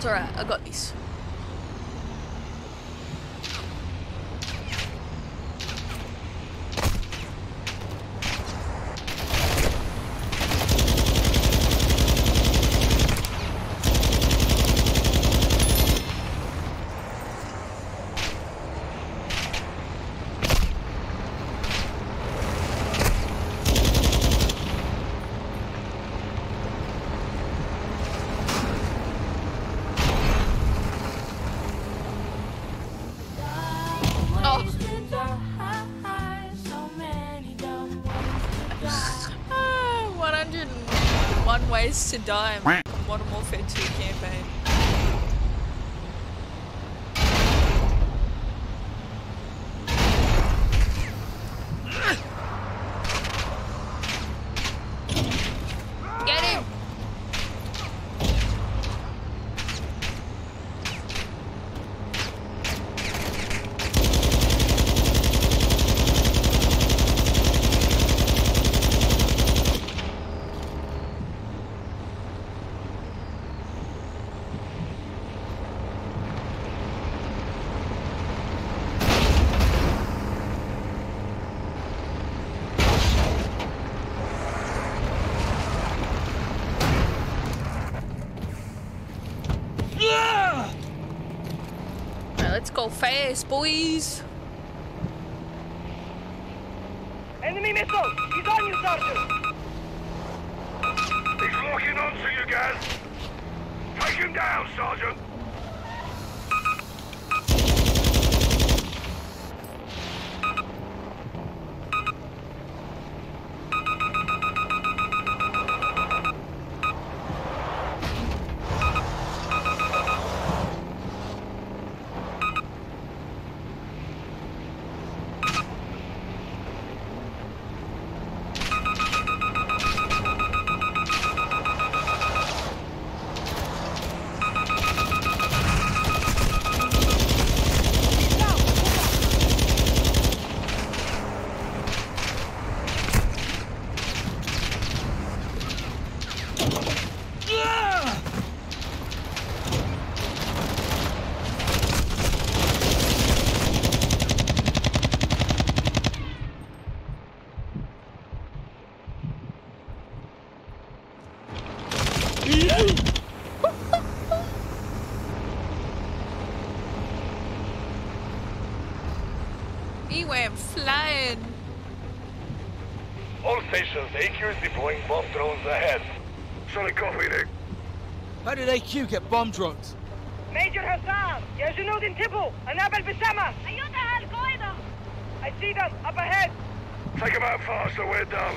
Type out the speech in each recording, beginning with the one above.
It's alright, I got this. Ways to die in Modern Warfare 2 campaign. Get him! Alright, let's go boys. Enemy missile! He's on you, Sergeant! He's locking onto you, Gaz. Take him down, Sergeant. He went flying. All stations, AQ is deploying bomb drones ahead. Solid copy, Nick. How did AQ get bomb dropped. Major Hassan, Yajnud in Tibu, Anab al Qaeda? I see them, up ahead. Take them out faster, we're done.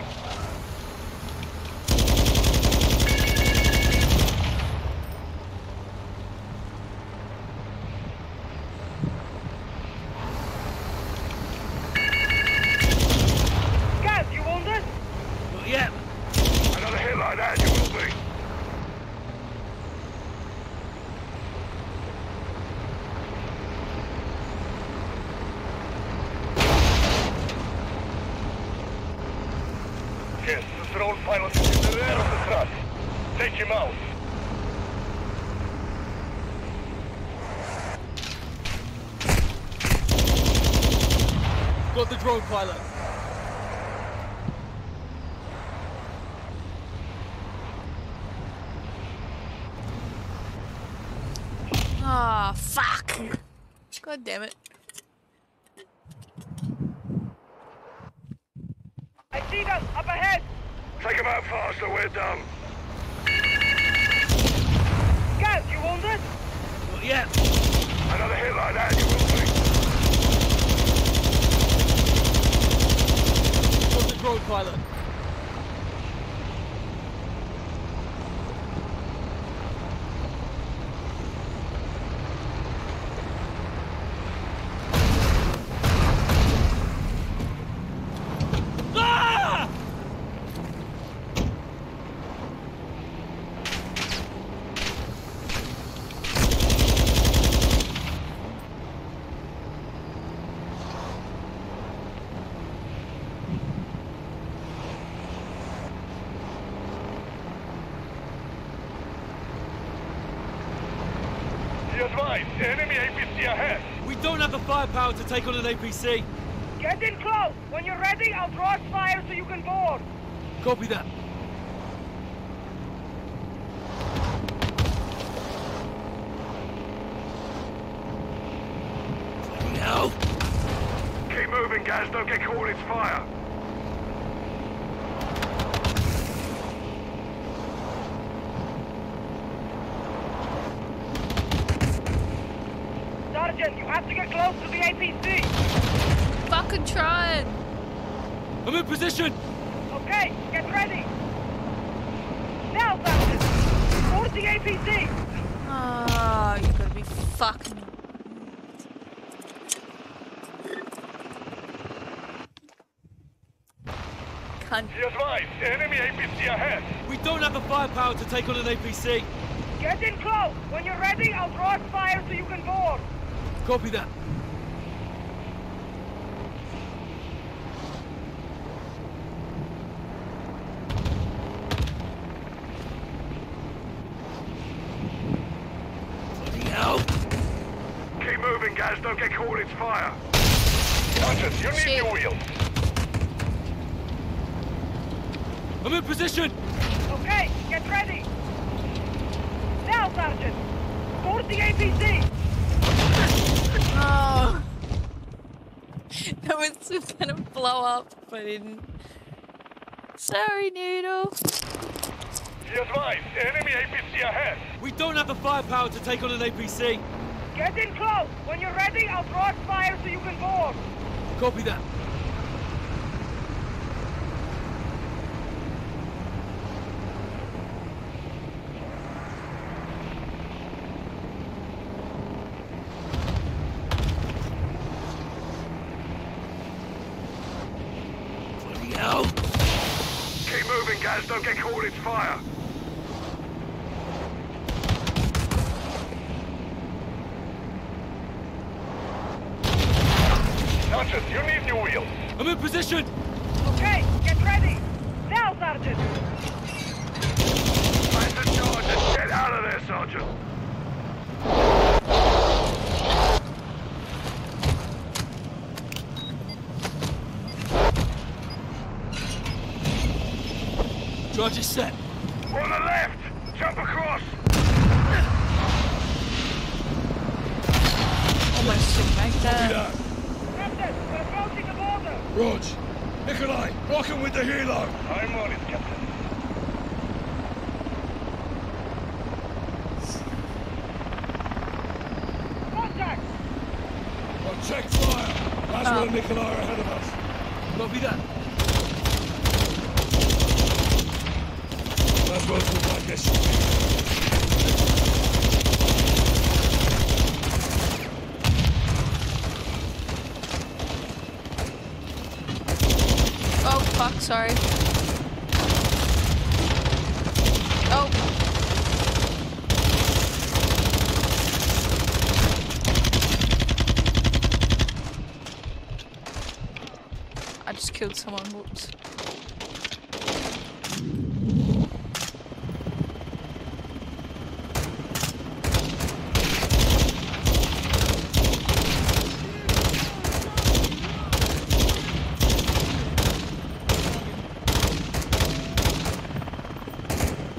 Got the drone pilot. Ah, fuck. God damn it. I see them! Up ahead! Take him out fast or we're done. Gaz, you wounded? Not yet. Another hit like that, you will The drone pilot. Ah! advised, enemy APC ahead. We don't have the firepower to take on an APC. Get in close. When you're ready, I'll draw fire so you can board. Copy that. Bloody hell! Keep moving, guys. Don't get caught in its fire. Sergeant, you have to get close APC. Fucking trying. I'm in position! Okay, get ready. Now, Sergeant. Board the APC. Oh, ah, you gotta be fucking. Cunt. Be advised, enemy APC ahead. We don't have the firepower to take on an APC. Get in close. When you're ready, I'll draw fire so you can board. Copy that. Bloody hell! Keep moving, guys. Don't get caught in its fire. Sergeant, you need Shit. your wheels. I'm in position! Okay, get ready. Now, Sergeant. Board the APC. Oh. That was gonna blow up, but I didn't. Sorry, Noodle. Be advised, enemy APC ahead. We don't have the firepower to take on an APC. Get in close. When you're ready, I'll draw fire so you can board. Copy that. Bloody hell! Keep moving, guys. Don't get caught in its fire. Sergeant, you need your wheels. I'm in position! Okay, get ready. Now, Sergeant. Find the charge and get out of there, Sergeant. Charge is set. On the left. Jump across. Almost didn't make that. Captain, we're approaching the border. Rog. Nikolai, rock him with the helo. I'm on it, Captain. Contact. On check fire. That's Oh. where Nikolai are ahead of us. Copy that. That both look like SUV. Oh, fuck, sorry. Oh. I just killed someone, whoops.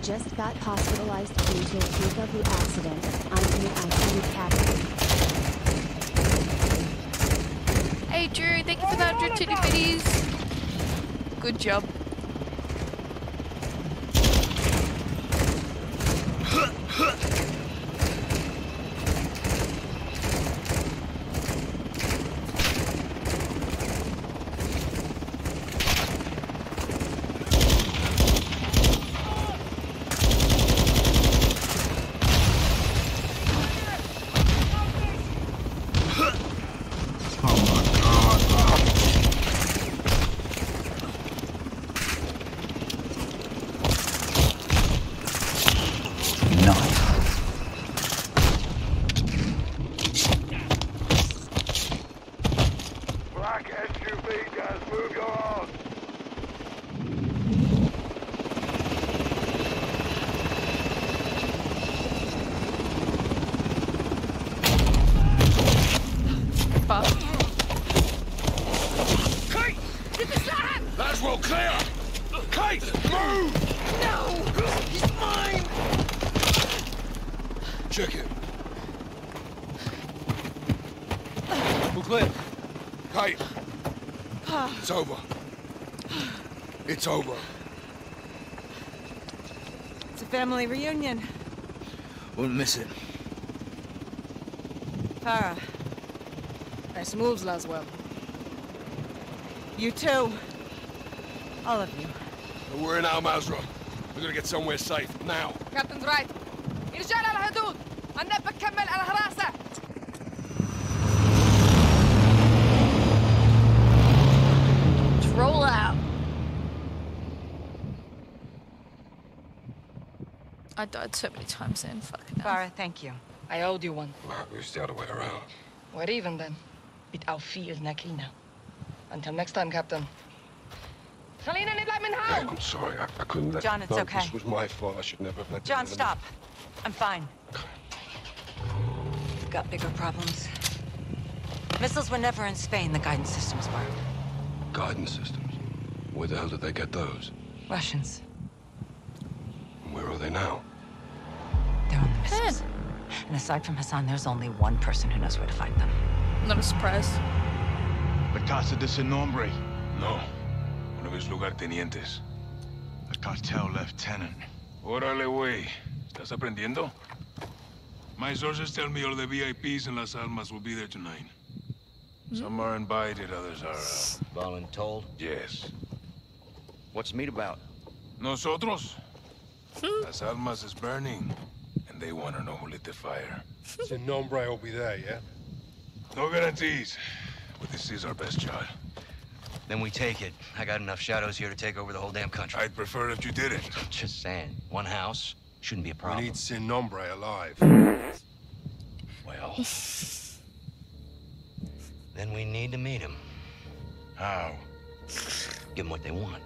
Just got hospitalized due to a freak of the accident. Hey, Drew, thank you for the 100 titty bitties. Good job. Black SUV, guys. Move your arms. Maxwell, clear! Kate, move! No! He's mine! Check it. We're clear. Kate. It's over. It's over. It's a family reunion. Wouldn't miss it. Farah. Nice moves, Laswell. You too. All of you. We're in Al Mazrah. We're gonna get somewhere safe, now. I died so many times in. Fucking hell. Bara, thank you. I owed you one. Well, it the other way around. What even then. Mit auf viel, Nakina. Until next time, Captain. Selina, nicht bleiben in Haus! I'm sorry, I, I couldn't let John, you it's okay. This was my fault. I should never have let John, stop. I'm fine. Okay. We've got bigger problems. Missiles were never in Spain, the guidance systems were. Guidance systems? Where the hell did they get those? Russians. Aside from Hassan, there's only one person who knows where to find them. Not a surprise. La Casa de Sin Nombre. No. One of his lugartenientes. A cartel lieutenant. Órale, güey. ¿Estás aprendiendo? My sources tell me all the VIPs in Las Almas will be there tonight. Some are invited, others are, uh, Voluntold? yes. What's the meet about? Nosotros? Las Almas is burning, and they want to know who lit the fire. So Nombre will be there, yeah? No guarantees, but this is our best shot. Then we take it. I got enough shadows here to take over the whole damn country. I'd prefer if you didn't. Just saying. One house shouldn't be a problem. We need Sin Nombre alive. Well... then we need to meet him. How? Give them what they want.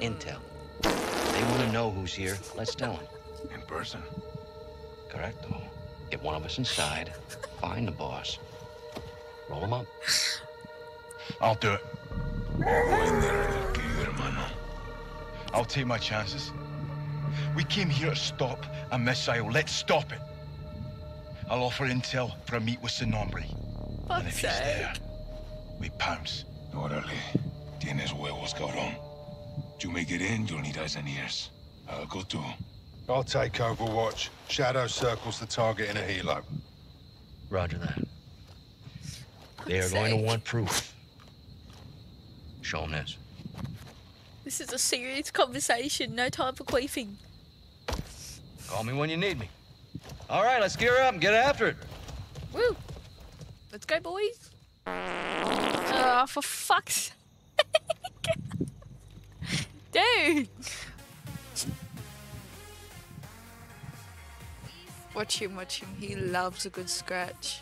Intel. They want to know who's here. Let's tell them. In person? Correcto. Get one of us inside. Find the boss. Roll him up. I'll do it. Go in there and I'll kill you, hermano. I'll take my chances. We came here to stop a missile. Let's stop it. I'll offer intel for a meet with Sin Nombre. And if Fuck's he's sake. there, we pounce. Órale. Tienes huevos, cabrón. You make it in, you'll need eyes and ears. I'll go too. I'll take Overwatch. Shadow circles the target in a helo. Roger that. They are going to want proof. Show them this. This is a serious conversation. No time for queefing. Call me when you need me. All right, let's gear up and get after it. Woo! Let's go, boys. Oh, for fuck's sake. Dude! Watch him, watch him. He loves a good scratch.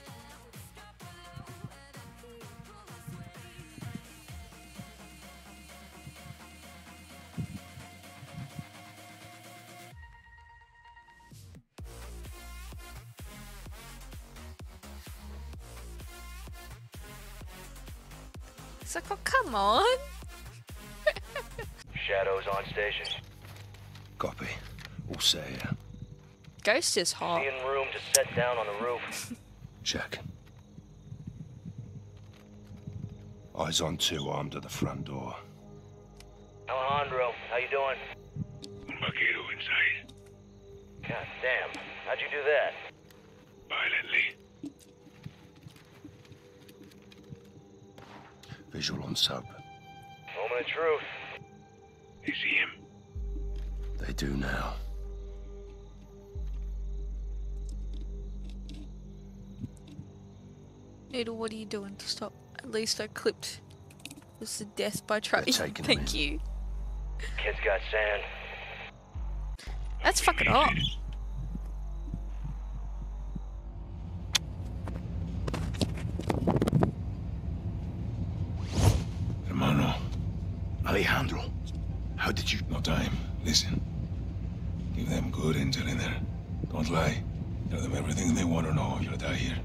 It's like, oh, come on. Shadows on station. Copy. All set here. Ghost is hot. in room to set down on the roof. Check. Eyes on two armed at the front door. Alejandro, how you doing? Vaquero inside. God damn. How'd you do that? Violently. Visual on sub. Moment of truth. They see him. They do now. Noodle, what are you doing to stop? At least I clipped. Was the death by Travis. Thank him you. Kid's got sand. That's fucking hot. Hermano. Alejandro, how did you... No time. Listen. Give them good intel in there. Don't lie. Tell them everything they want to know. You'll die here.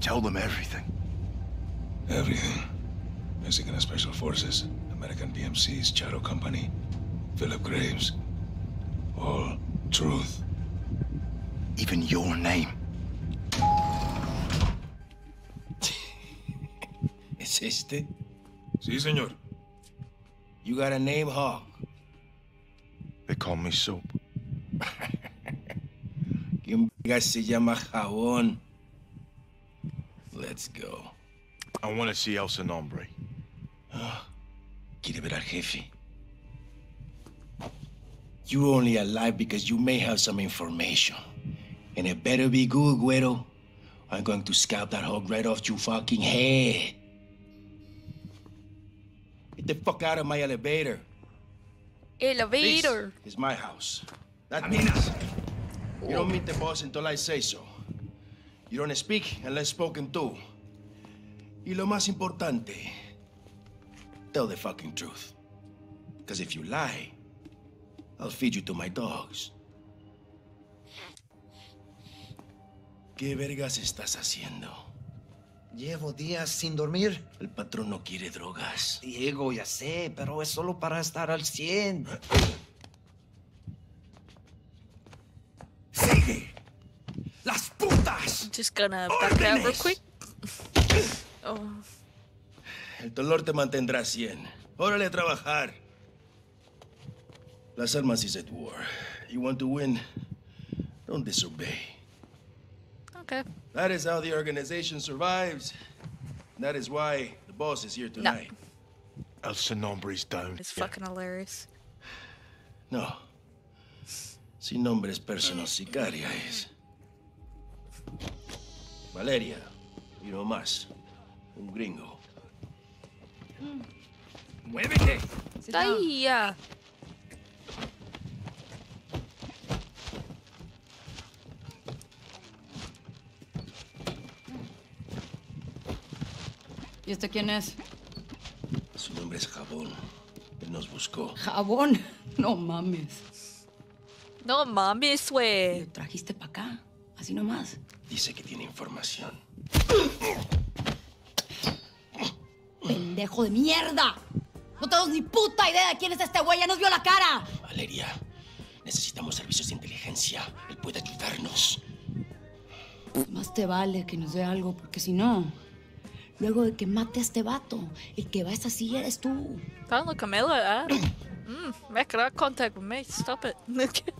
Tell them everything. Everything. Mexican Special Forces. American PMC's Shadow Company, Philip Graves. All truth. Even your name. ¿Es este? Sí, señor. You got a name, Hawk? They call me Soap. ¿Quién verga se llama Jabón? Let's go. I want to see El Nombre. Quiere ver al jefe. You're only alive because you may have some information. And it better be good, Güero. I'm going to scalp that hog right off your fucking head. Get the fuck out of my elevator. Elevator. This is my house. That means you don't meet the boss until I say so. You don't speak unless spoken to. Y lo más importante, tell the fucking truth. Because if you lie, I'll feed you to my dogs. ¿Qué vergas estás haciendo? Llevo días sin dormir. El patrón no quiere drogas. Diego, ya sé, pero es solo para estar al 100. ¡Las putas! Just gonna back out real quick. Oh. El dolor te mantendrá 100. Órale a trabajar. Las Almas is at war. You want to win? Don't disobey. Okay. That is how the organization survives. That is why the boss is here tonight. No. El Nombre's down. It's fucking hilarious. No. Sin nombre es persona sicaria es. Valeria, y no más. Un gringo. Muévete. Ay, yeah. ¿Y este quién es? Su nombre es Jabón. Él nos buscó. Jabón. No mames. No mames, güey. Lo trajiste para acá. Así nomás. Dice que tiene información. ¡Pendejo de mierda! No tenemos ni puta idea de quién es este güey. Ya nos vio la cara. Valeria, necesitamos servicios de inteligencia. Él puede ayudarnos. Más te vale que nos dé algo, porque si no, luego de que mate a este vato, el que va a esta silla eres tú. Me like that. Mm, make eye contact with me. Stop it.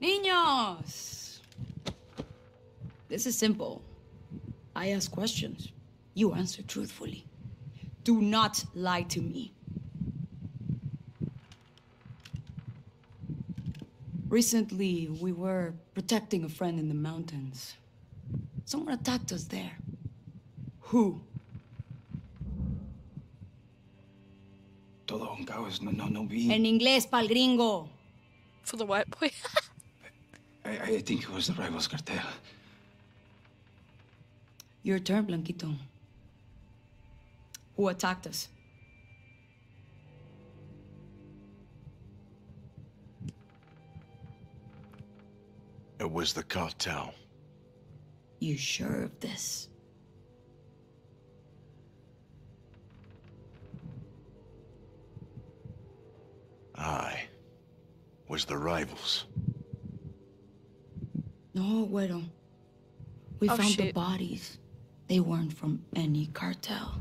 Niños! This is simple. I ask questions. You answer truthfully. Do not lie to me. Recently, we were protecting a friend in the mountains. Someone attacked us there. Who? Todo un caos. No, no, no vi. En inglés, pal gringo. For the white boy. I, I think it was the rivals cartel. Your turn, Blanquito. Who attacked us? It was the cartel. You sure of this? I was the rivals. No, Güero. We Oh, found the bodies. They weren't from any cartel.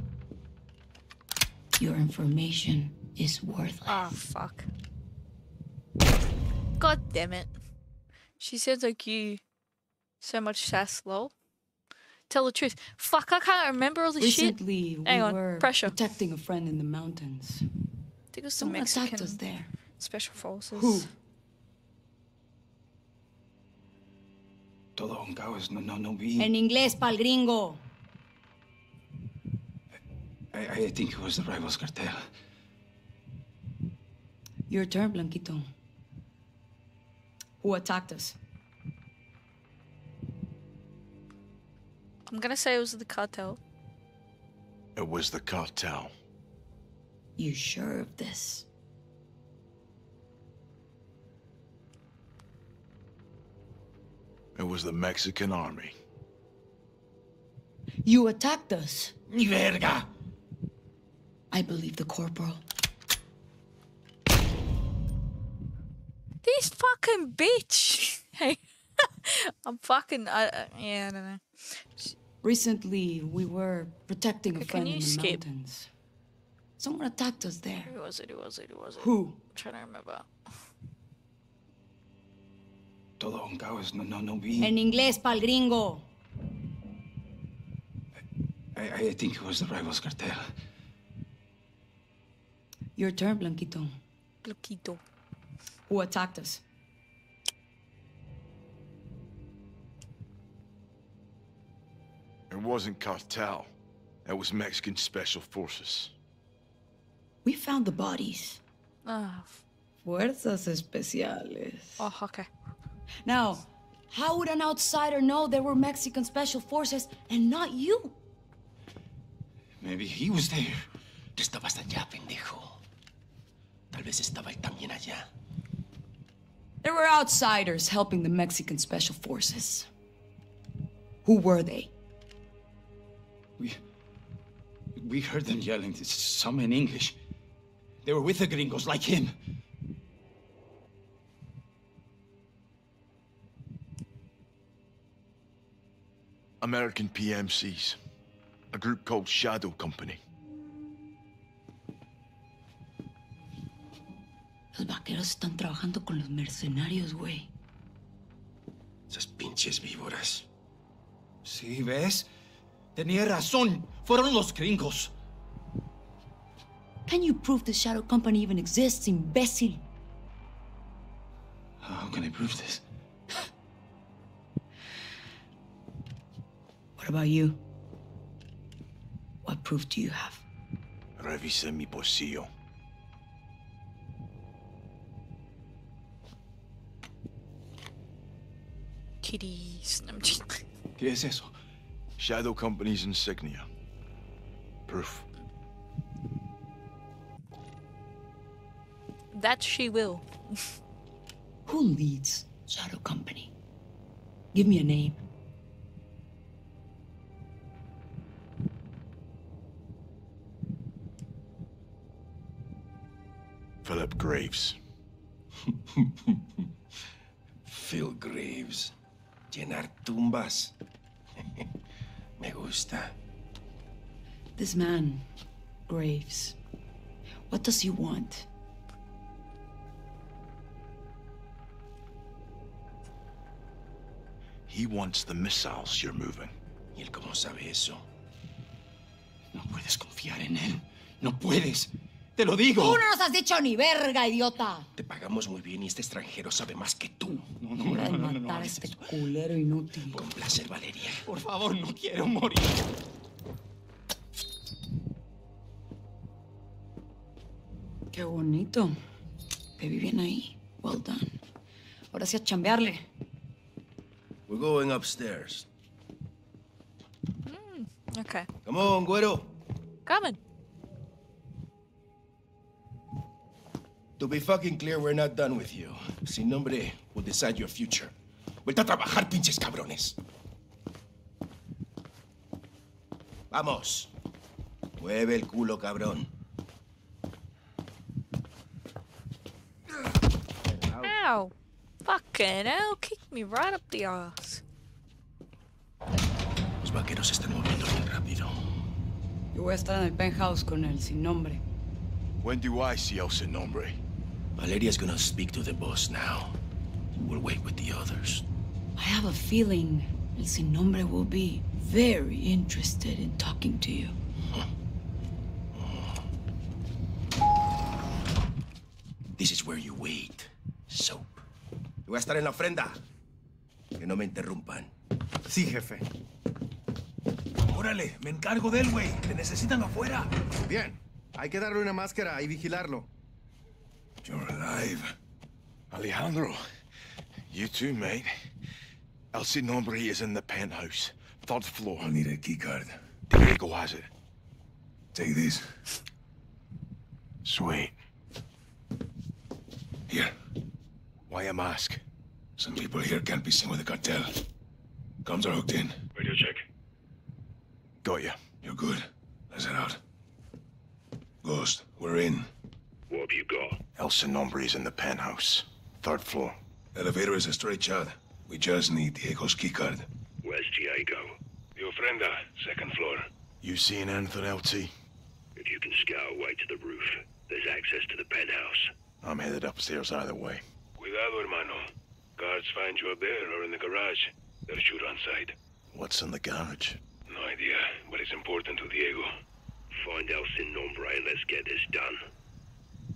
Your information is worthless. Oh, fuck. God damn it. She sounds like you. So much sass, lol. Tell the truth. Fuck, I can't remember all this shit. Recently, we Hang on, were pressure. protecting a friend in the mountains. I think it was some Someone attacked Mexican us there. special forces. Who? Todo un caos. No, no, no vi. En inglés, pal gringo. I, I think it was the rivals cartel. Your turn, Blanquito. Who attacked us? I'm gonna say it was the cartel. It was the cartel. You sure of this? It was the Mexican army. You attacked us. ¡Ni verga! I believe the corporal. This fucking bitch. Hey, I'm fucking. Uh, uh, yeah, I don't know. Recently, we were protecting a can friend you in the skip? mountains. Someone attacked us there. Who was it? Who was it? Who was it? Who? I'm trying to remember. Todo un caos. No, no, no vi. En inglés, pal gringo. I, I think it was the rivals cartel. Your turn, Blanquito. Blanquito. Who attacked us? It wasn't cartel. That was Mexican Special Forces. We found the bodies. Ah. Fuerzas especiales. Oh, okay. Now, how would an outsider know there were Mexican special forces and not you? Maybe he was there. Tú estabas allá, pendejo. Tal vez estaba él también allá. There were outsiders helping the Mexican special forces. Who were they? We. We heard them yelling, some in English. They were with the gringos, like him. American PMCs. A group called Shadow Company. Los vaqueros están trabajando con los mercenarios, güey. Esas pinches víboras. Sí, ¿ves? Tenía razón. Fueron los gringos. Can you prove the Shadow Company even exists, imbécil? How can I prove this? What about you? What proof do you have? Revisé mi bolsillo. Kitties. No, I'm just- ¿Qué es eso? Shadow Company's insignia. Proof. That she will. Who leads Shadow Company? Give me a name. Philip Graves. Phil Graves. Llenar tumbas. Me gusta. This man, Graves. What does he want? He wants the missiles you're moving. ¿Y él cómo sabe eso? No puedes confiar en él. No puedes. Te lo digo. Tú no nos has dicho ni verga, idiota. Te pagamos muy bien y este extranjero sabe más que tú. Hora de matar a este culero inútil. Con placer, Valeria. Por favor, no quiero morir. Qué bonito. Te vi bien ahí. Well done. Ahora sí a chambearle. We're going upstairs. Okay. Come on, güero. Coming. To be fucking clear, we're not done with you. Sin nombre will decide your future. Vuelta a trabajar, pinches cabrones. Vamos. Mueve el culo, cabrón. Ow. Fucking hell. Kicked me right up the ass. Los vaqueros están moviendo bien rápido. Yo voy a estar en el penthouse con él, sin nombre. When do I see El Sin Nombre? Valeria's gonna speak to the boss now. We'll wait with the others. I have a feeling El Sin Nombre will be very interested in talking to you. This is where you wait. Soap. Yo voy a estar en la ofrenda. Que no me interrumpan. Sí, jefe. Órale, me encargo de él, güey. Te necesitan afuera. Bien. Hay que darle una máscara y vigilarlo. You're alive. Alejandro. You too, mate. El Sin Nombre is in the penthouse. Third floor. I'll need a keycard. Diego has it. Take this. Sweet. Here. Why a mask? Some people here can't be seen with the cartel. Comms are hooked in. Radio check. Got ya. You're good. Let's head out. Ghost, we're in. What have you got? El Sin Nombre's in the penthouse. Third floor. Elevator is a straight shot. We just need Diego's keycard. Where's Diego? The ofrenda, second floor. You seeing anything, LT? If you can scout way to the roof, there's access to the penthouse. I'm headed upstairs either way. Cuidado, hermano. Guards find you up there or in the garage. They'll shoot on sight. What's in the garage? No idea, but it's important to Diego. Find El Sin Nombre and let's get this done.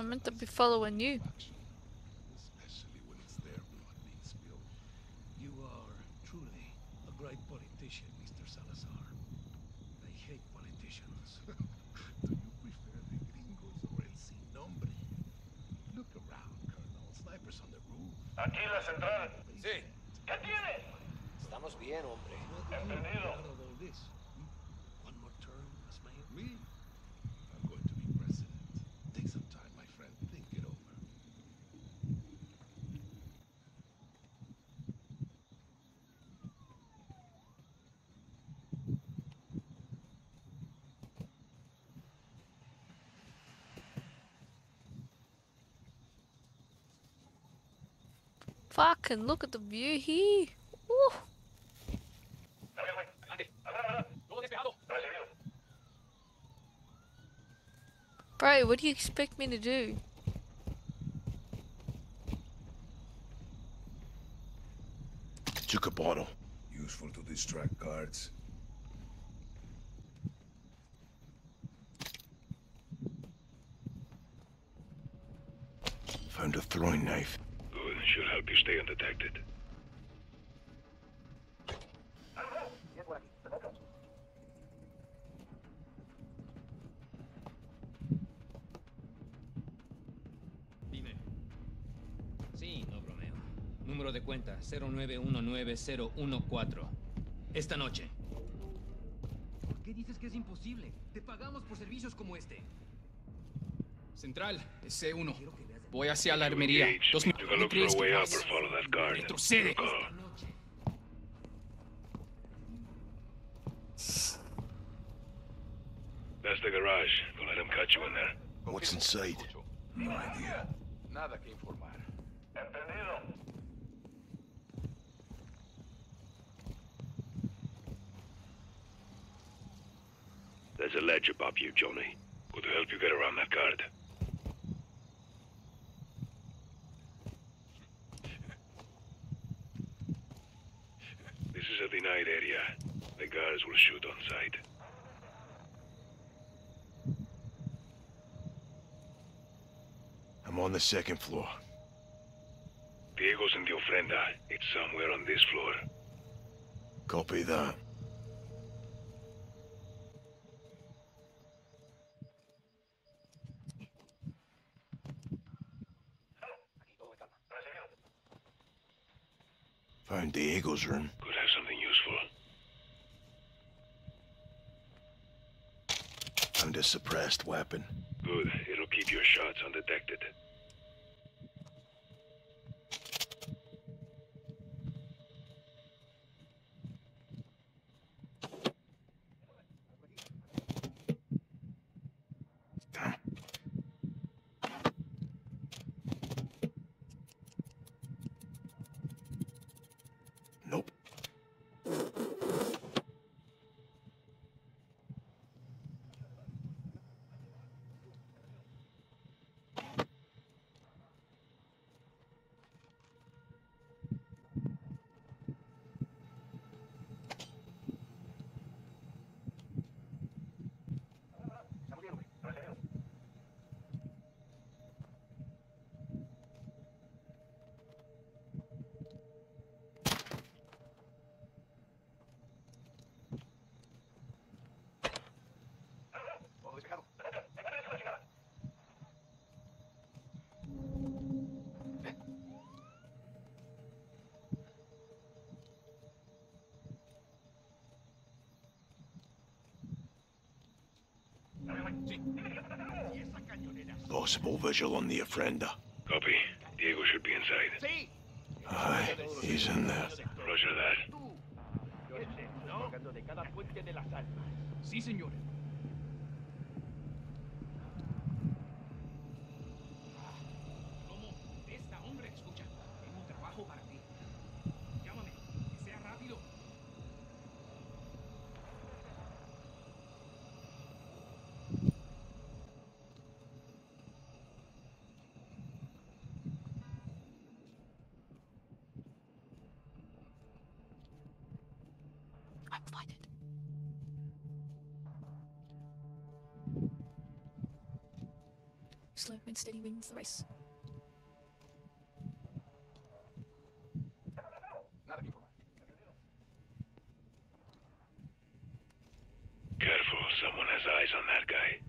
I'm meant to be following you. You are truly a great politician, Mr. Salazar. I hate politicians. Do you prefer the gringos or el sin nombre? Look around, Colonel. Snipers on the roof. Aquí la central. Sí. ¿Qué tienes? Estamos bien, hombre. Entendido. One more term as mayor? Me? I'm going to be president. Take some time, my friend. Think it over. Fucking look at the view here. Woo. Bro, what do you expect me to do? Took a bottle. Useful to distract guards. Found a throwing knife. Should help you stay undetected. Dime. Sí, no bromeo. Número de cuenta 0919014. Esta noche. ¿Por qué dices que es imposible? Te pagamos por servicios como este. Central, es C1. Voy hacia la armería. Dos You can minutos a way que up más. or follow that guard. Retrocede. That's the garage. Don't let him catch you in there. What's inside? No idea. Nada que informar. Entendido. There's a ledge above you, Johnny. Could help you get around that guard. This is a denied area. Guards will shoot on sight. I'm on the second floor. Diego's in the ofrenda. It's somewhere on this floor. Copy that. Found Diego's room. Could have something useful. Found a suppressed weapon. Good. It'll keep your shots undetected. Possible visual on the ofrenda. Copy. Diego should be inside. Aye, he's in there. Roger that. Sí, señor. Steady wins the race. Careful, someone has eyes on that guy.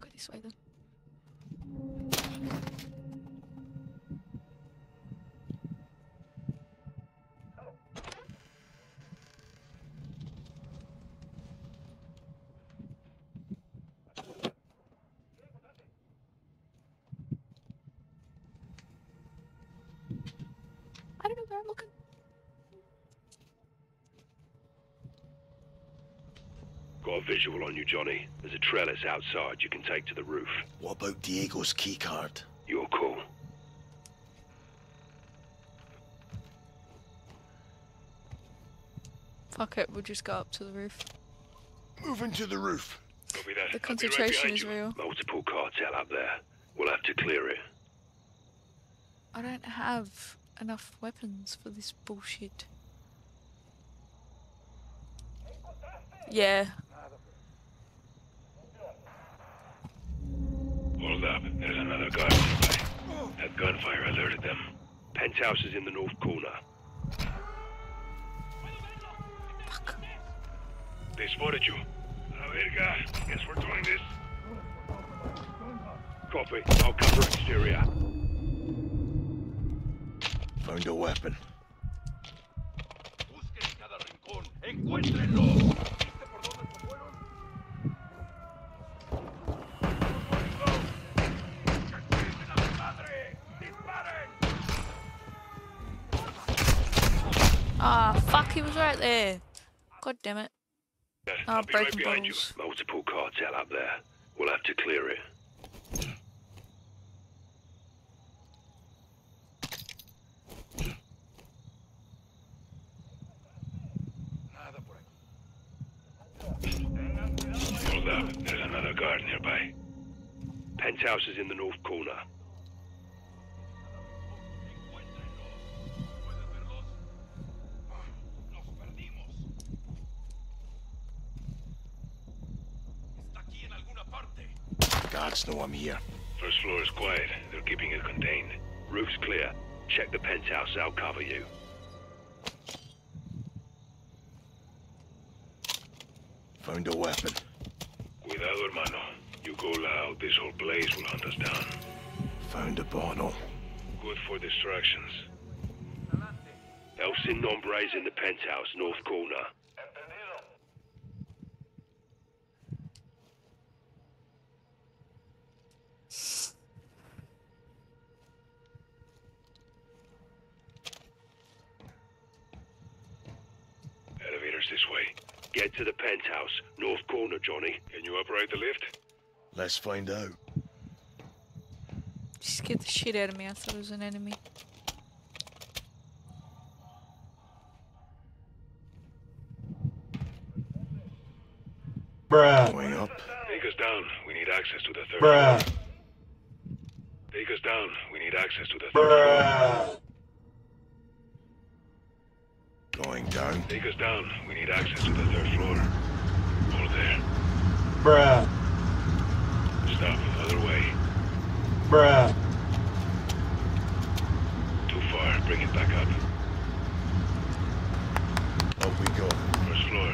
Go this way then. Got a visual on you, Johnny. There's a trellis outside you can take to the roof. What about Diego's keycard? Your call. Fuck it, we'll just go up to the roof. Moving to the roof. Copy that. The I'll right concentration is real. Multiple cartel up there. We'll have to clear it. I don't have enough weapons for this bullshit. Yeah. Hold up. There's another guard nearby. That gunfire alerted them. Penthouse is in the north corner. They spotted you. Verga. Guess we're doing this. Copy. I'll cover exterior. Found a weapon. Ah, fuck, he was right there. God damn it. Ah, I'll be right behind bottles. you. Multiple cartel up there. We'll have to clear it. Know I'm here. First floor is quiet. They're keeping it contained. Roof's clear. Check the penthouse. I'll cover you. Found a weapon. Cuidado, hermano. You go loud, this whole place will hunt us down. Found a bottle. Good for distractions. El Sin Nombre is in the penthouse, north corner. Elevators this way. Get to the penthouse, north Johnny. Can you operate the lift? Let's find out. Just get the shit out of me. I thought it was an enemy. Bruh. Going up. Take us down. We need access to the third Bruh. floor. Take us down. We need access to the third floor. Going down. Take us down. We need access to the third floor. There. Bruh. Stop. Other way. Bruh. Too far. Bring it back up. Up we go. First floor.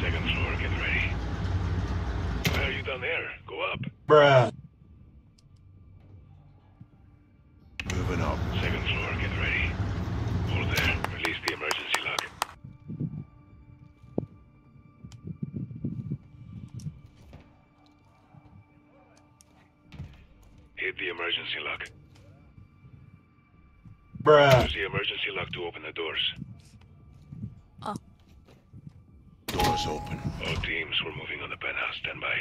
Second floor. Get ready. Why are you down there? Go up. Bruh. Moving up. Second floor. Emergency lock to open the doors. Oh. Doors open. All teams, we're moving on the penthouse. Stand by.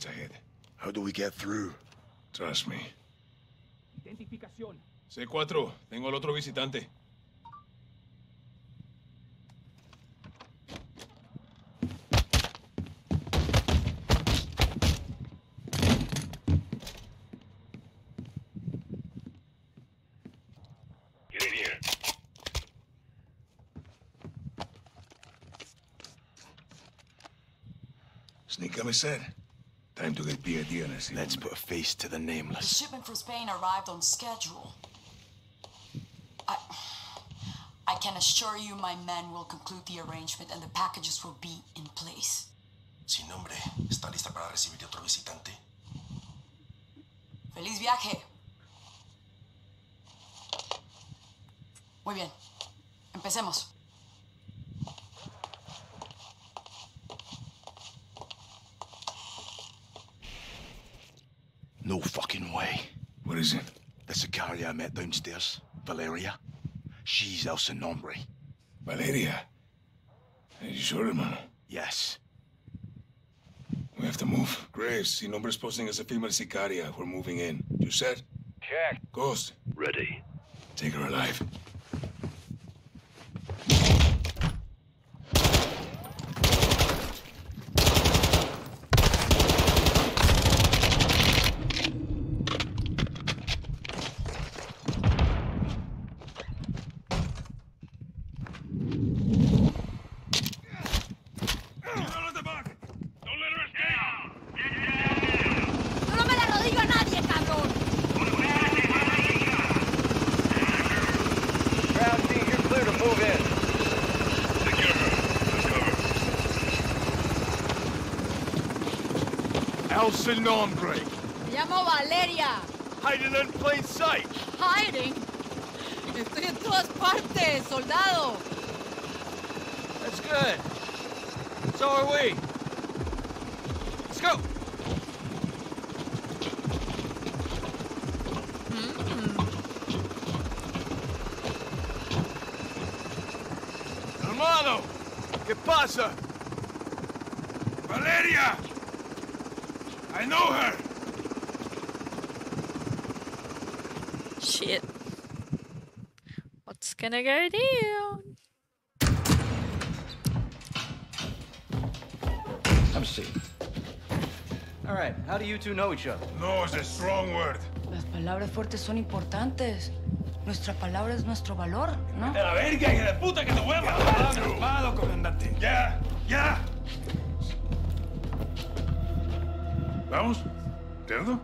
Security ahead. How do we get through? Trust me. Identificación. C4, tengo al otro visitante. Get in here. Sneak said. Time to get PID on ese Let's put a face to the nameless. The shipment for Spain arrived on schedule. I, I can assure you my men will conclude the arrangement and the packages will be in place. Sin nombre, ¿está lista para recibir otro visitante? ¡Feliz viaje! Muy bien. Empecemos. No fucking way. What is it? The Sicaria I met downstairs, Valeria. She's El Sin Nombre. Valeria. Are you sure, hermano? Yes. We have to move. Graves, Sin Nombre's posting as a female sicaria. We're moving in. You said? Check. Ghost, Ready. take her alive. ¡Tú no me la rodillo a nadie, cabrón! Ground team, you're clear to move in. El Sin Nombre. Me llamo Valeria. Hiding in plain sight. Hiding. Estoy en todas partes, soldado. That's good. So are we. Let's go. Hermano, ¿qué pasa? Valeria! I know her! Shit. What's gonna go down? Have a seat. All right, how do you two know each other? No is a strong word. Las palabras fuertes son importantes. Nuestra palabra es nuestro valor, ¿no? ¡De la verga, hija de puta, que te voy a matar! Calmado, comandante. ¡Ya! ¡Ya! ¿Vamos? ¿Cerdo?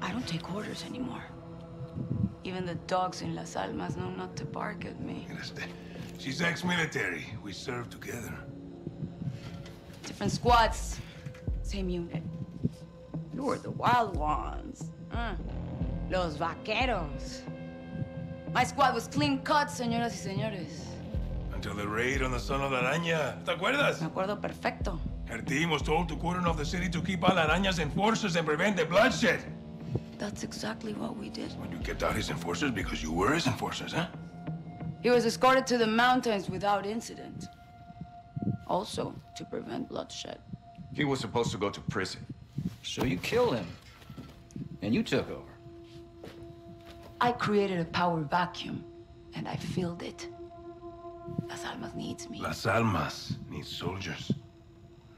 I don't take orders anymore. Dogs in Las Almas know not to bark at me. She's ex-military. We served together. Different squads, same unit. You were the wild ones. Mm. Los vaqueros. My squad was clean cut, señoras y señores. Until the raid on the son of la araña. ¿Te acuerdas? Me acuerdo perfecto. Her team was told to cordon off the city to keep all araña's enforcers and prevent the bloodshed. That's exactly what we did. When you kept out his enforcers because you were his enforcers, huh? He was escorted to the mountains without incident. Also, to prevent bloodshed. He was supposed to go to prison. So you killed him. And you took over. I created a power vacuum, and I filled it. Las Almas needs me. Las Almas needs soldiers,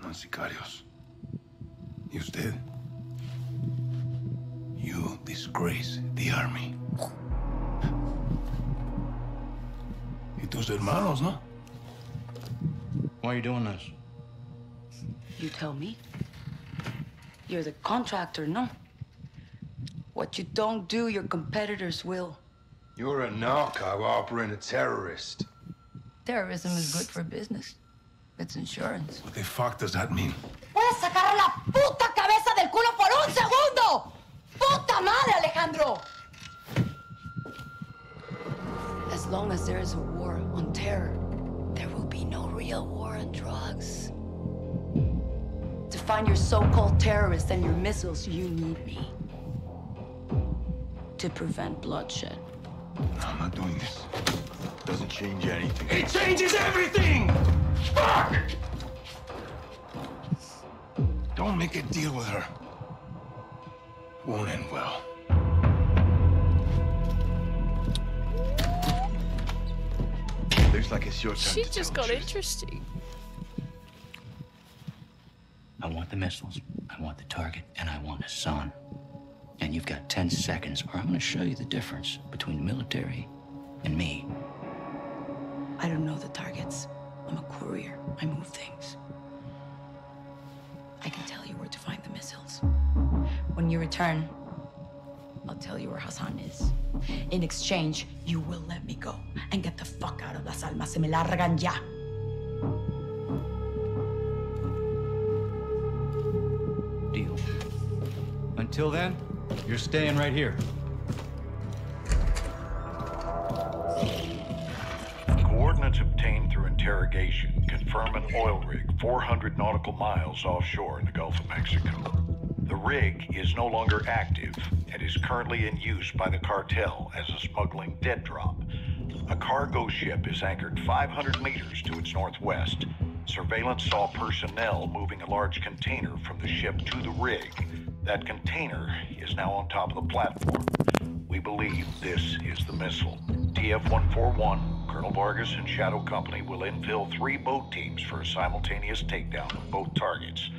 not sicarios. You usted? You disgrace the army. Y tus hermanos, ¿no? Why are you doing this? You tell me. You're the contractor, no? What you don't do, your competitors will. You're a narco operating a terrorist. Terrorism is good for business. It's insurance. What the fuck does that mean? ¡Puedes sacar la puta cabeza del culo por un segundo! ¡Puta madre, Alejandro! As long as there is a war on terror, there will be no real war on drugs. To find your so-called terrorists and your missiles, you need me. To prevent bloodshed. No, I'm not doing this. It Doesn't change anything. It changes everything! Fuck! Don't make a deal with her. Won't end well. Looks like it's your turn She to just tell got the truth. interesting. I want the missiles, I want the target, and I want Hassan. And you've got 10 seconds, or I'm gonna show you the difference between the military and me. I don't know the targets. I'm a courier. I move things. I can tell you where to find the missiles. When you return, I'll tell you where Hassan is. In exchange, you will let me go and get the fuck out of Las Almas. Se me largan ya. Deal. Until then, you're staying right here. Coordinates obtained through interrogation confirm an oil rig 400 nautical miles offshore in the Gulf of Mexico. Rig is no longer active and is currently in use by the cartel as a smuggling dead drop. A cargo ship is anchored 500 meters to its northwest. Surveillance saw personnel moving a large container from the ship to the rig. That container is now on top of the platform. We believe this is the missile. TF-141, Colonel Vargas and Shadow Company will infill three boat teams for a simultaneous takedown of both targets.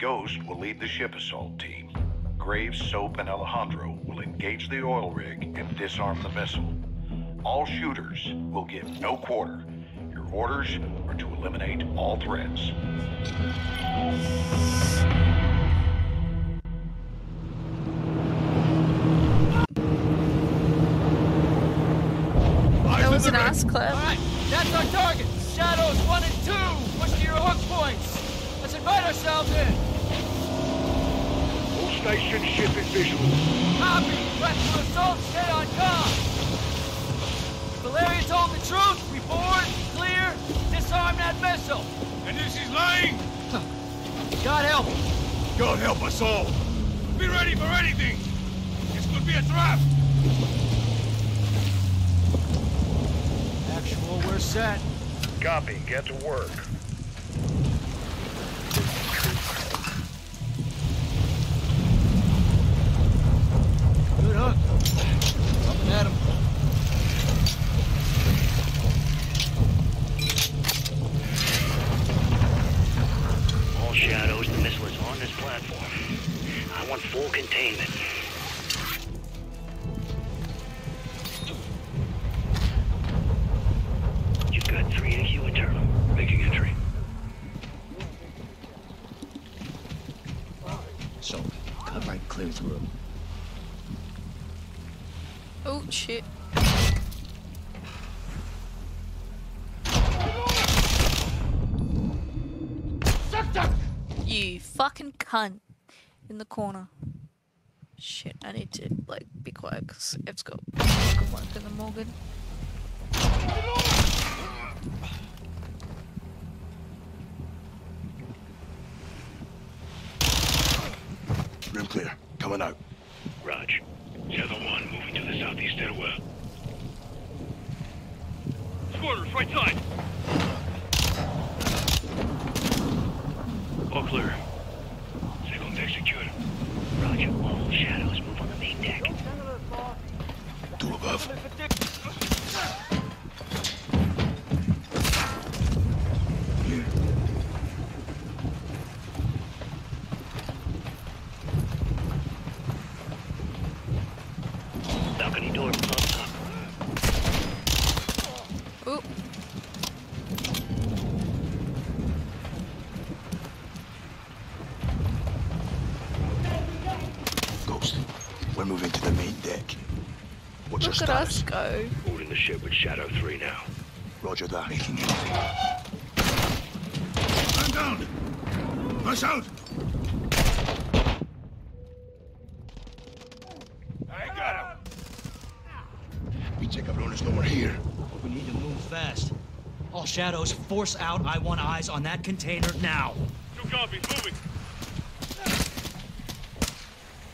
Ghost will lead the ship assault team. Graves, Soap, and Alejandro will engage the oil rig and disarm the missile. All shooters will give no quarter. Your orders are to eliminate all threats. That was an ass clip. Alright, that's our target. Shadows one and two. Push to your hook points. Let's invite ourselves in. Station ship is visual. Copy. Threat to assault, stay on com. Valeria told the truth. We board, clear, disarm that missile. And if she's lying, God help. God help us all. Be ready for anything. This could be a trap. Actual, we're set. Copy. Get to work. In the corner. Shit, I need to like be quiet because Ev's got fucking work in the morgan. Rim clear. Coming out. Raj. Southern 1 moving to the southeast stairwell. Squatters, right side. All clear. Second executed. Roger, all shadows move on the main deck. Two above. Clear. Balcony door closed up. Ooh. Ghost. We're moving to the main deck. What's your Look at status? us go. Boarding the ship with Shadow 3 now. Roger that. Making entry. ground! Push out! I got him. Pinche cabrones, no more here. We need to move fast. All shadows, force out I want eyes on that container now. Two copies, moving.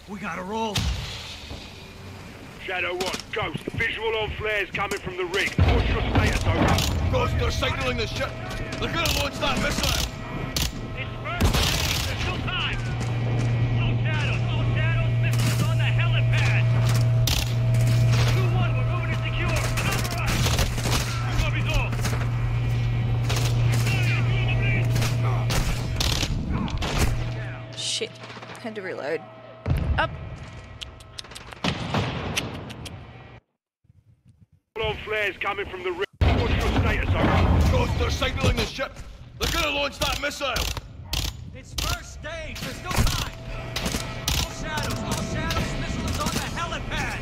We gotta roll. Shadow 1, Ghost. Visual on flares coming from the rig. What's your status, over? Ghost, they're signaling the ship. They're gonna launch that missile. Visual on flares coming from the rig. What's your status, over? Ghost, they're signaling the ship. They're gonna launch that missile. It's first stage. There's still time. All shadows, all shadows, missiles on the helipad.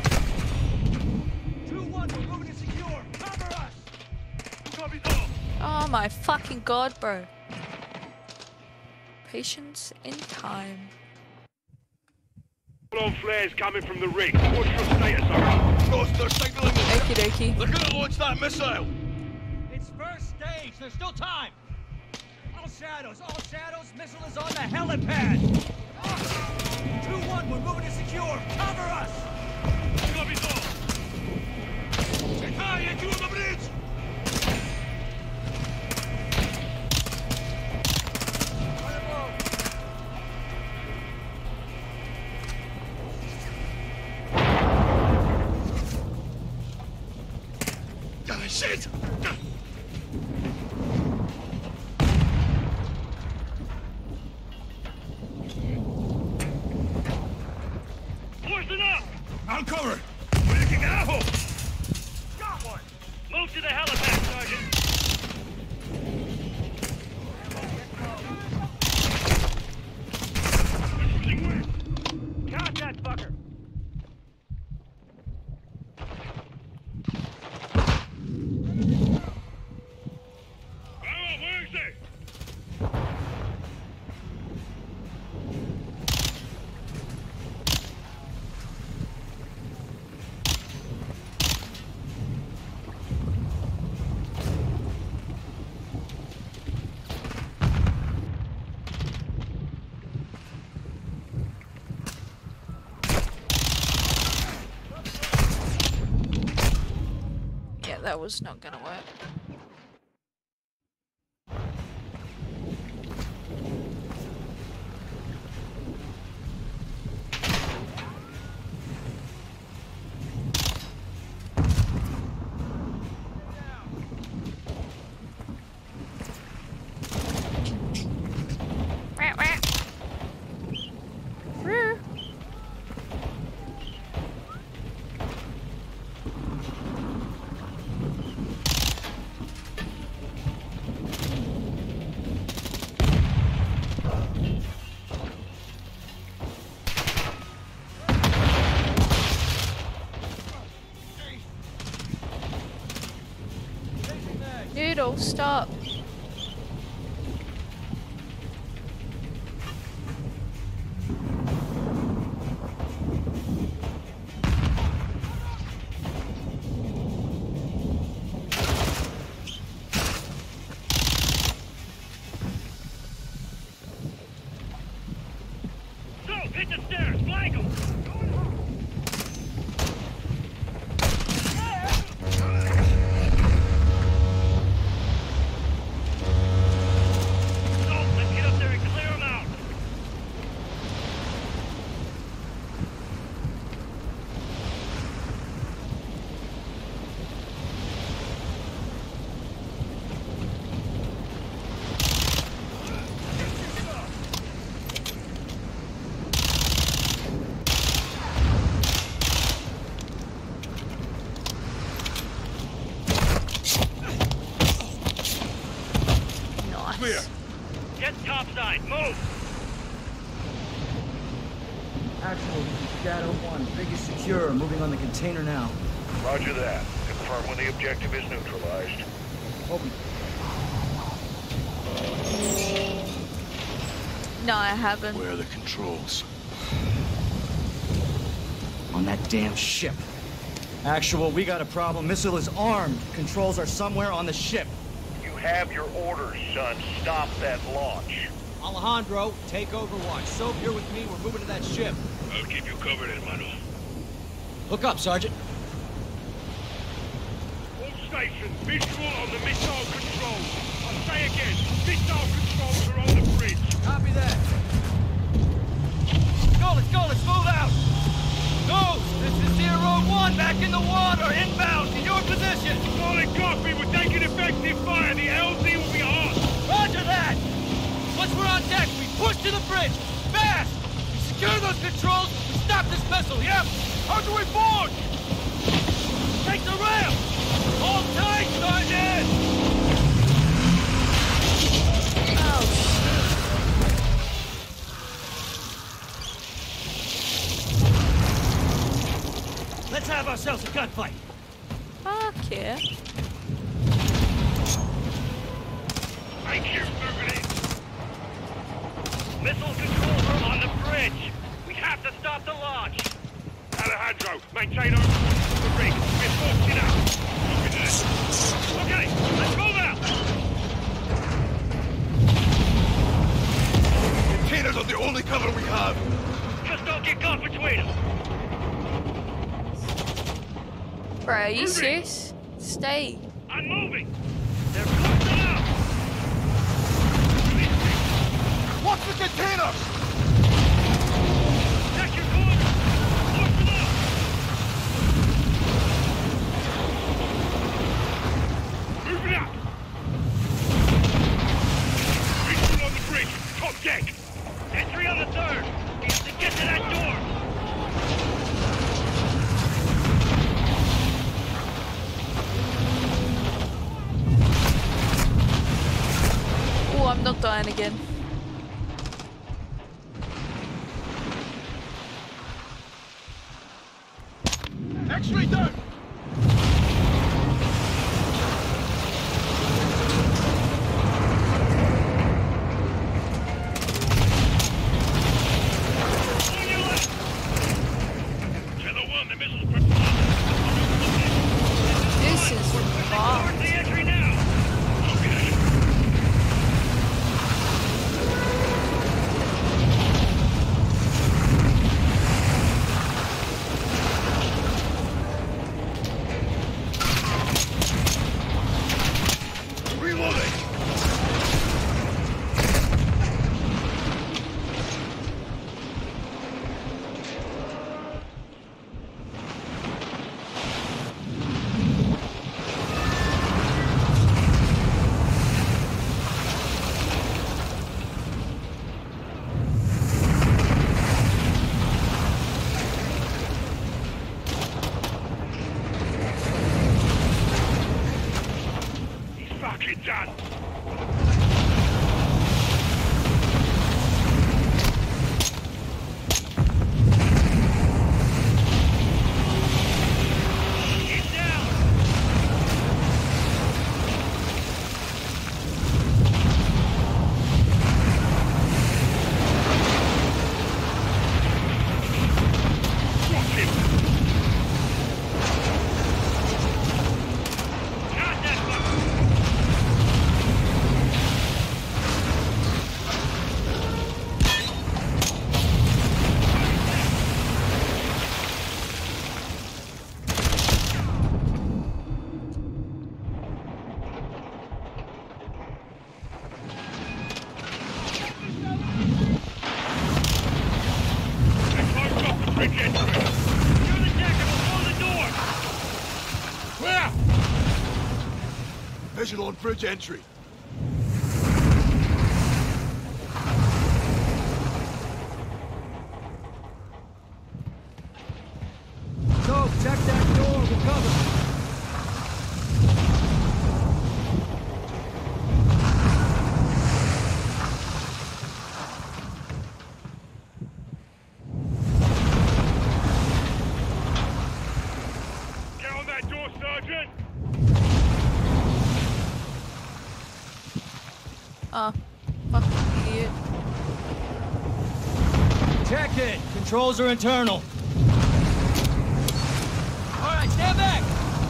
2-1, we're moving secure. Cover us. Two copies all. Oh my fucking god, bro. Patience in time. Visual on flares coming from the rig. What's your status, over? Ghost, they're signaling the ship. Okie dokie. They're gonna launch that missile. It's first stage. There's still time. All shadows, all shadows, missile is on the helipad. 2-1, we're moving to was not gonna work. Stop. Roger that. Confirm when the objective is neutralized. Open. No, I haven't. Where are the controls? On that damn ship. Actual, we got a problem. Missile is armed. Controls are somewhere on the ship. You have your orders, son. Stop that launch. Alejandro, take Overwatch. Soap, you're with me. We're moving to that ship. I'll keep you covered, hermano. Hook up, Sergeant. All stations, visual on the missile controls. I'll say again, missile controls are on the bridge. Copy that. Go, let's go, let's move out. Go, this is Zero One, back in the water, inbound, to your position. Solid copy, we're taking effective fire. The LZ will be hot. Roger that. Once we're on deck, we push to the bridge. Fast. We secure those controls. We stop this missile. Yep. How do we board? Take the rail. Hold tight, Sergeant. Oh, Let's have ourselves a gunfight. Fuck yeah. Thank you, moving. Missile on the bridge. We have to stop the launch. Alejandro, maintain our the rig. We're forcing out. Look at this. Okay, out. Bro, are the only cover we have. Just don't get caught with them. Bro, you serious? Stay. I'm moving. They're closing out. Watch the containers! Visual on bridge entry. So, check that door. We'll cover. Get on that door, Sergeant. Oh, fucking idiot. Check it. Controls are internal. All right, stand back.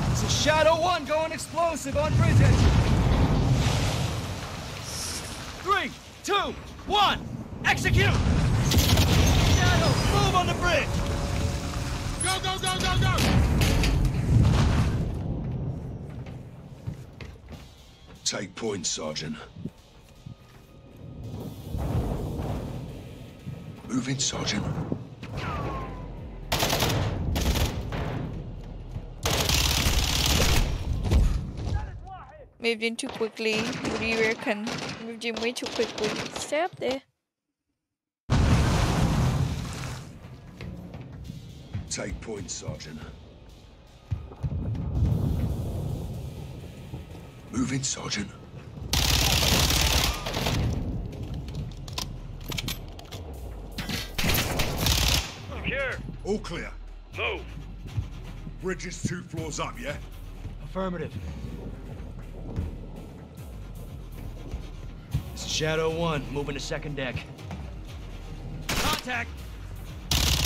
This is Shadow 1 going explosive on bridge. Three, two, one, execute! Shadow, move on the bridge! Go, go, go, go, go! Take point, Sergeant. Move in, Sergeant. Moved in too quickly. What do you reckon? Moved in way too quickly. Stay up there. Take point, Sergeant. Move in, Sergeant. Secure. All clear. Move. Bridge is two floors up, yeah? Affirmative. Shadow 1, moving to second deck. Contact!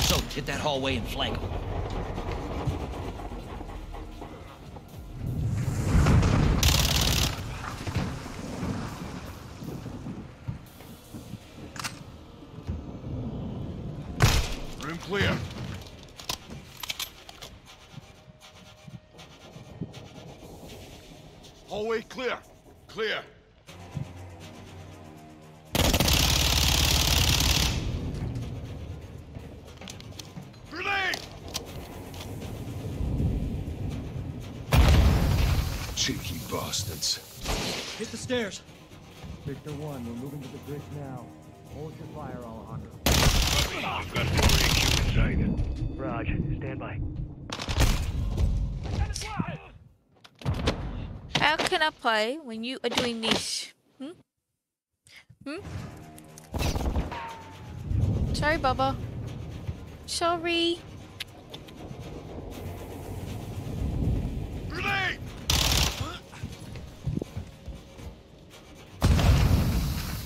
So, hit that hallway and flank them. Room clear. Hallway clear. Clear. Victor 1, we're moving to the bridge now. Hold your fire, Alejandro. You've got 4AQ inside. Raj, stand by. How can I play when you are doing this? Hmm? Hmm? Sorry, Bubba. Sorry. Grenade!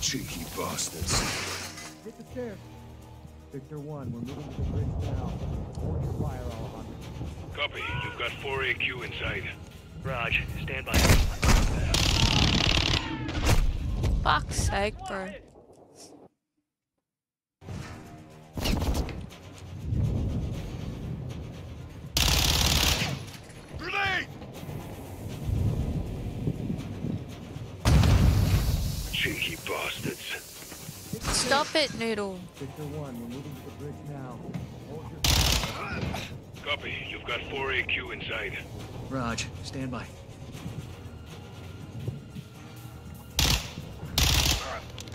Cheeky bastards. Hit the stairs. Victor 1, we're moving to the bridge now. Hold your fire, Alejandro. Copy. You've got 4AQ inside. Raj, stand by. Fuck's sake, bro. Bastards. Stop it, Noodle. Victor 1, we're moving to the bridge now. Your Copy. You've got 4AQ inside. Raj, stand by.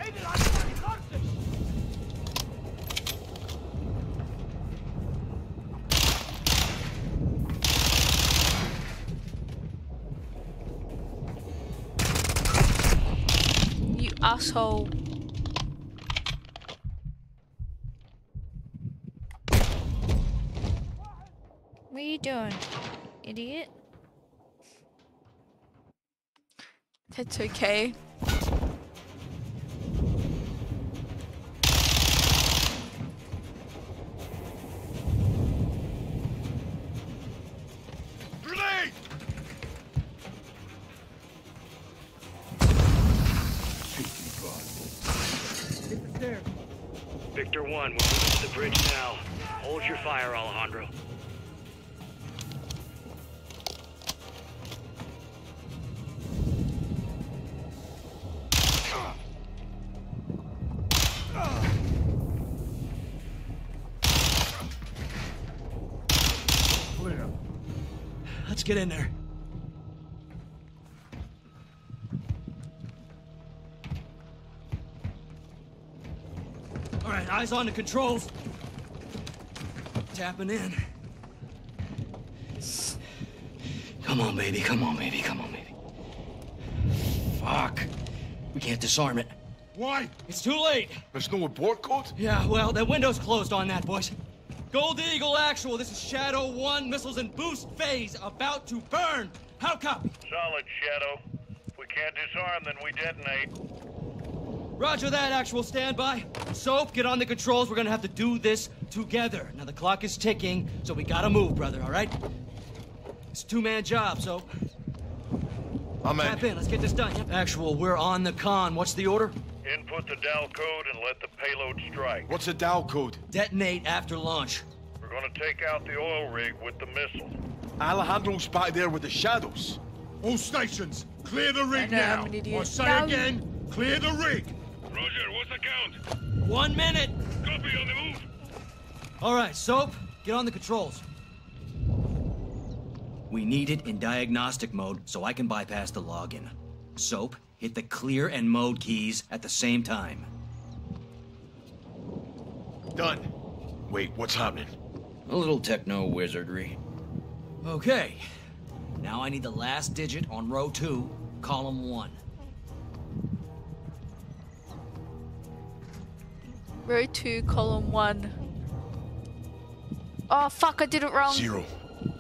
You asshole. What are you doing, idiot? That's okay. Get in there. All right, eyes on the controls. Tapping in. Come on, baby. Come on, baby. Come on, baby. Fuck. We can't disarm it. Why? It's too late. There's no abort code? Yeah, well, the window's closed on that, boys. Gold Eagle Actual, this is Shadow 1, missiles in boost phase, about to burn. How copy? Solid, Shadow. If we can't disarm, then we detonate. Roger that, actual standby. Soap, get on the controls. We're gonna have to do this together. Now the clock is ticking, so we gotta move, brother, all right? It's a two-man job, so... I'm in. Tap in, let's get this done. Yep. Actual, we're on the con. What's the order? Input the DAL code and let the payload strike. What's the DAL code? Detonate after launch. We're gonna take out the oil rig with the missile. Alejandro's back there with the shadows. All stations, clear the rig know, now. I'm an idiot. Say No. again, clear the rig. Roger, what's the count? One minute. Copy on the move. All right, Soap, get on the controls. We need it in diagnostic mode so I can bypass the login. Soap, hit the clear and mode keys at the same time. Done. Wait, what's happening? A little techno wizardry. Okay. Now I need the last digit on row two, column one. Row 2, column 1. Oh, fuck, I did it wrong. Zero.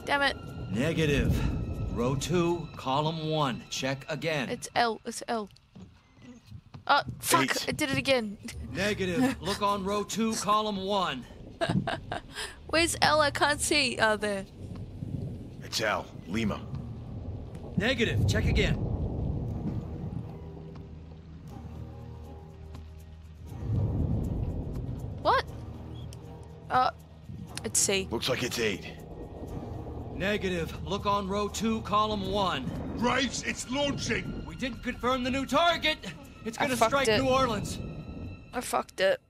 Damn it. Negative. Row two, column one. Check again. It's L. It's L. Oh, fuck, Eight. I did it again. Negative. Look on row two, column one. Where's L? I can't see. Oh, there. It's Al. Lima. Negative. Check again. What? Uh, it's C. Looks like it's eight. Negative. Look on row two, column one. Graves, it's launching. We didn't confirm the new target. It's gonna strike it. New Orleans. I fucked it.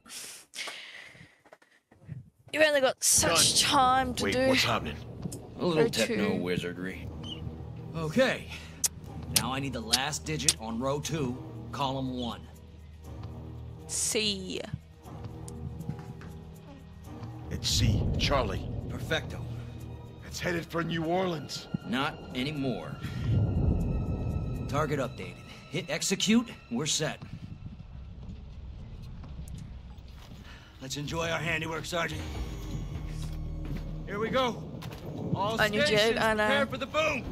You only got such time to Wait, do. what's happening? A little Row techno two. wizardry. Okay. Now I need the last digit on row two, column one. C. It's C. Charlie. Perfecto. It's headed for New Orleans. Not anymore. Target updated. Hit execute. We're set. Let's enjoy our handiwork, Sergeant. Here we go. All On your jet, stations, on, uh, prepare for the boom.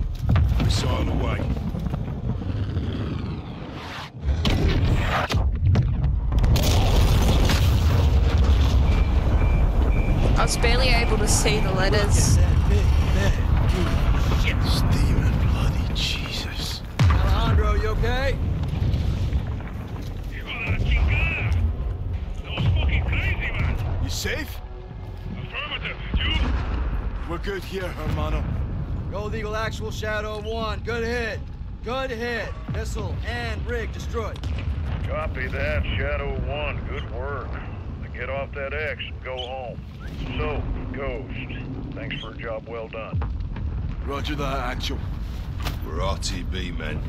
We saw the way. I was barely able to see the letters. Alejandro, you okay? You safe? Affirmative. You? We're good here, hermano. Gold Eagle actual Shadow 1. Good hit. Good hit. Missile and rig destroyed. Copy that, Shadow 1. Good work. Now get off that X and go home. So, Ghost, thanks for a job well done. Roger that, actual. We're RTB men.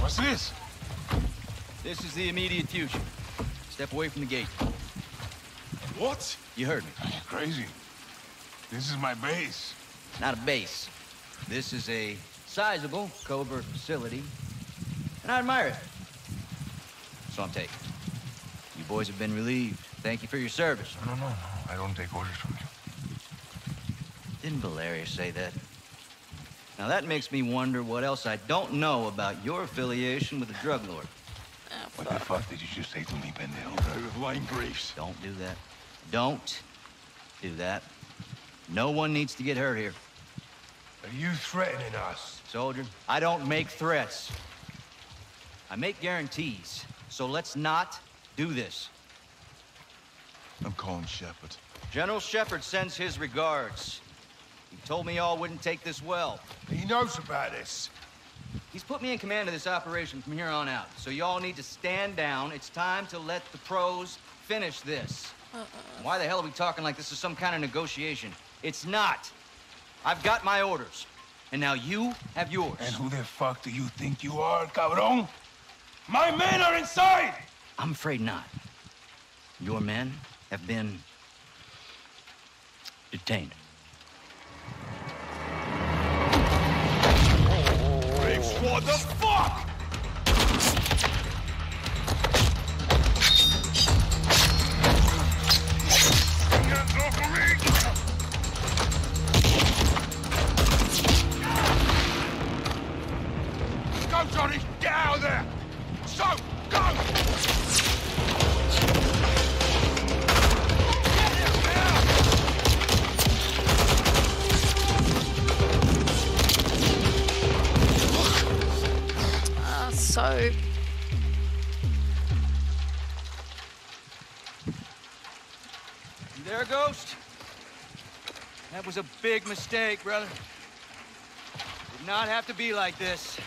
What's this? This is the immediate future. Step away from the gate. What? You heard me. You're crazy. This is my base. Not a base. This is a sizable covert facility, and I admire it. So I'm taking. You boys have been relieved. Thank you for your service. No, no, no. I don't take orders from you. Didn't Valeria say that? Now that makes me wonder what else I don't know about your affiliation with the drug lord. Oh, what the fuck did you just say to me, pendejo? Line briefs. Don't do that. Don't do that. No one needs to get hurt here. Are you threatening us? Soldier, I don't make threats. I make guarantees. So let's not do this. I'm calling Shepard. General Shepard sends his regards. He told me y'all wouldn't take this well. He knows about this. He's put me in command of this operation from here on out. So y'all need to stand down. It's time to let the pros finish this. Uh-uh. Why the hell are we talking like this is some kind of negotiation? It's not. I've got my orders. And now you have yours. And who the fuck do you think you are, cabron? My men are inside! I'm afraid not. Your men have been detained. What the fuck? Go, Johnny! Get out of there! So, go! Ah, so. You there, Ghost? That was a big mistake, brother. Did not have to be like this.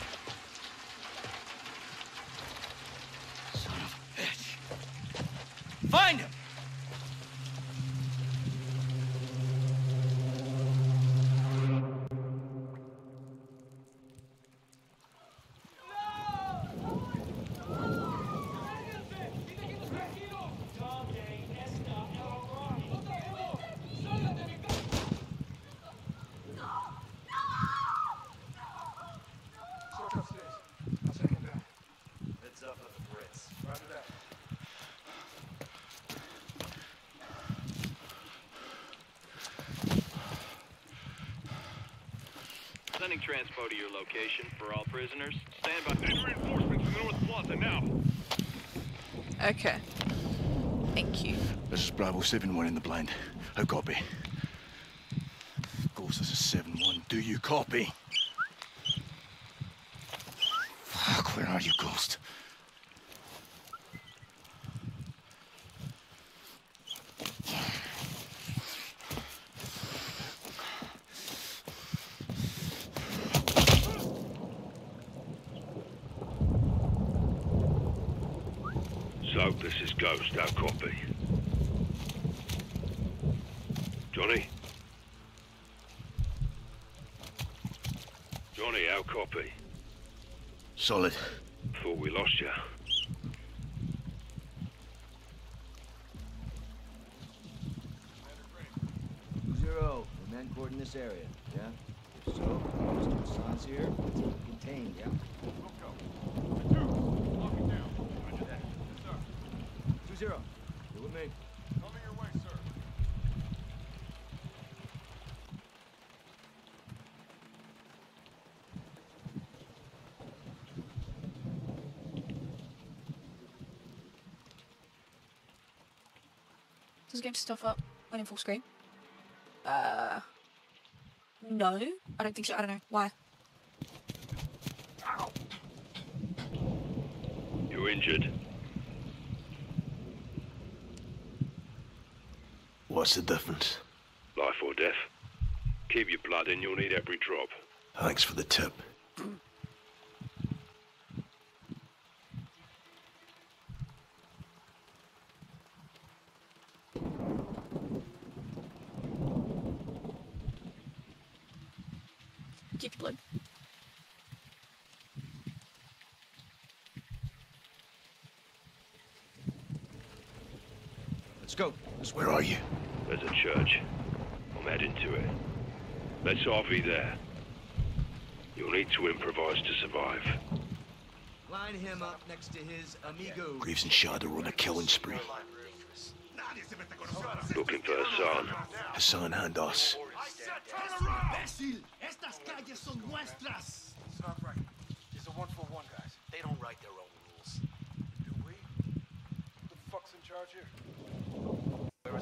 Son of a bitch. Find him! Up on the Brits. Roger that. Transpo to your location for all prisoners. Stand by. Send reinforcements to the North Plaza now. Okay. Thank you. This is Bravo 7-1 in the blind. How copy? Ghost, this is 7-1. Do you copy? Fuck, where are you, Ghost? So, this is Ghost, our copy. Johnny? Johnny, our copy. Solid. Thought we lost you. Zero, the men court in this area, yeah? If so, Mr. Hassan's here, it's contained, yeah? Two zero, you with me? Coming your way, sir. Does it give stuff up when in full screen? Uh. No, I don't think so. I don't know. Why? You're injured? What's the difference? Life or death? Keep your blood in, you'll need every drop. Thanks for the tip. Keep your blood. Let's go. Where are you? There's a church. I'm heading to it. Let's RV there. You'll need to improvise to survive. Line him up next to his amigo. Graves and Shadow are on a killing spree. Looking for Hassan. Hassan and us. Imbécil! Estas calles son nuestras! It's not right. It's a one for one, guys. They don't write their own rules. Do we? Who the fuck's in charge here? Whoever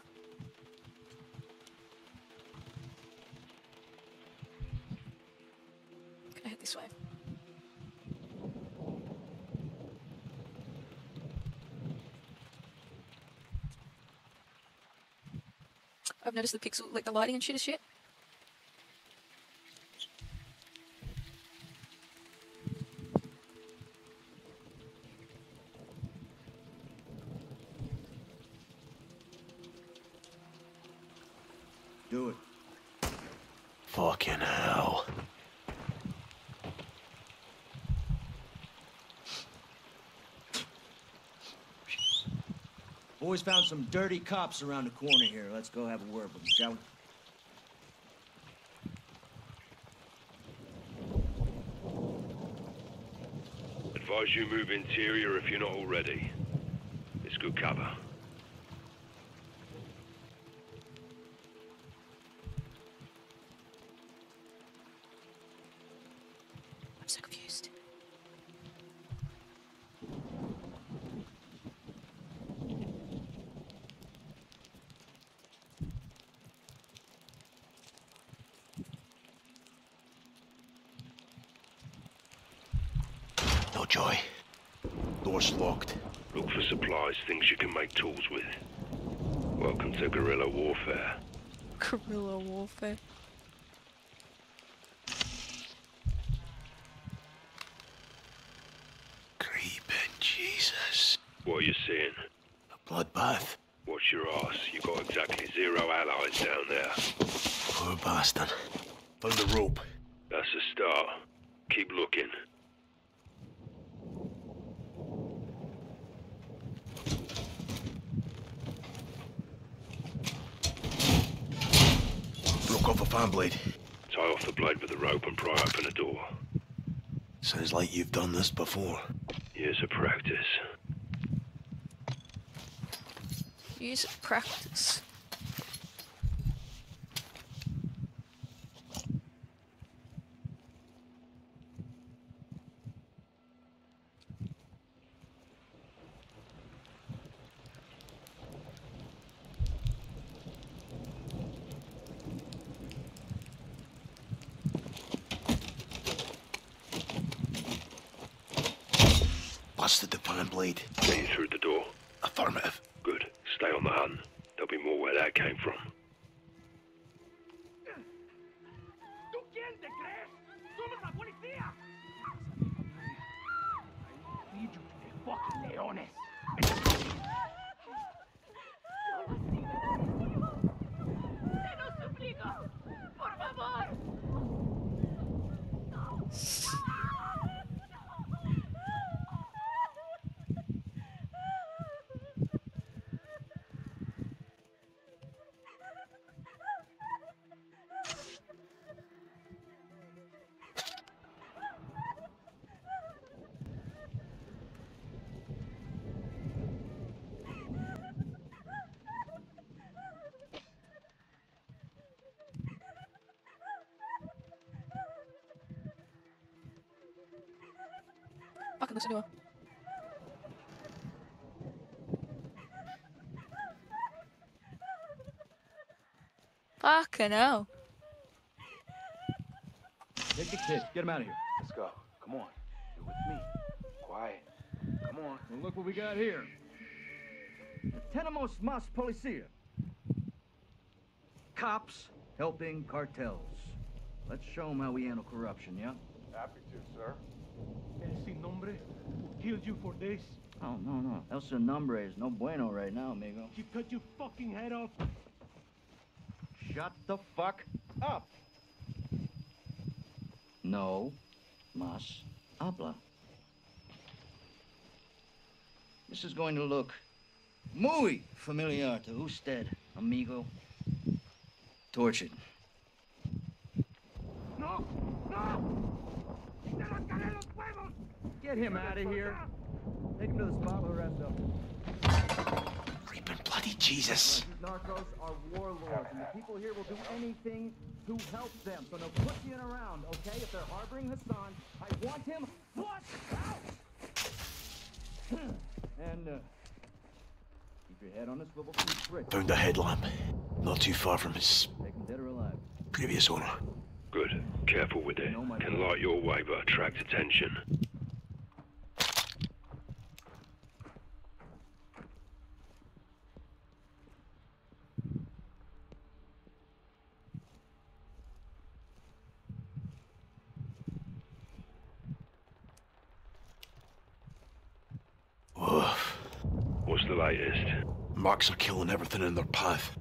I've noticed the pixel, like the lighting and shit is shit. Boys found some dirty cops around the corner here. Let's go have a word with them, shall we? Advise you move interior if you're not already. It's good cover. I'm so confused. No joy. Door's locked. Look for supplies, things you can make tools with. Welcome to guerrilla warfare. Guerrilla warfare. Creeping Jesus. What are you seeing? A. Watch your ass. You've got exactly zero allies down there. Poor bastard. Found the rope. That's a start. Keep looking. Broke off a fan blade. Tie off the blade with the rope and pry open the door. Sounds like you've done this before. Years of practice. Use practice. Busted the fan blade. Get you through the door. Affirmative. Good. Stay on the hunt. There'll be more where that came from. ¿Tú quién te crees? ¡Somos la policía! Feed you to the fucking leones. ¡Te lo suplico! ¡Por favor! Fucking listen to her. Fucking hell. Take the kid. Get him out of here. Let's go. Come on. You're with me. Quiet. Come on. Well, look what we got here. Tenemos más policía. Cops helping cartels. Let's show them how we handle corruption, yeah? Happy to, sir. El Sin Nombre who killed you for this. Oh, no, no. El Sin Nombre is no bueno right now, amigo. He cut your fucking head off. Shut the fuck up. No mas habla. This is going to look muy familiar to usted, amigo. Tortured. No! No! ¡Te arrancaré los huevos! Get him out of here. Take him to the spot with the rest of them. Creeping bloody Jesus. These narcos are warlords, and the people here will do anything to help them. So no pushing around, okay? If they're harboring Hassan, I want him flushed out! and, uh, keep your head on a swivel for. Found a headlamp. Not too far from his Take him dead or alive. previous owner. Good. Careful with it. Can light your way, but attract attention. Woof. What's the latest? Marks are killing everything in their path.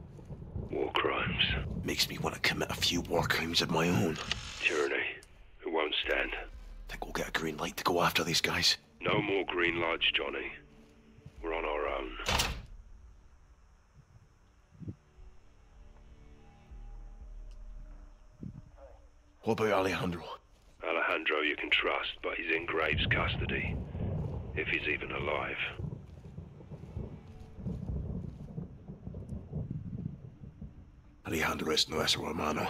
War crimes. Makes me want to commit a few war crimes of my own. Tyranny. It won't stand. Think we'll get a green light to go after these guys? No more green lights, Johnny. We're on our own. What about Alejandro? Alejandro you can trust, but he's in Graves' custody. If he's even alive. Alejandro es nuestro hermano.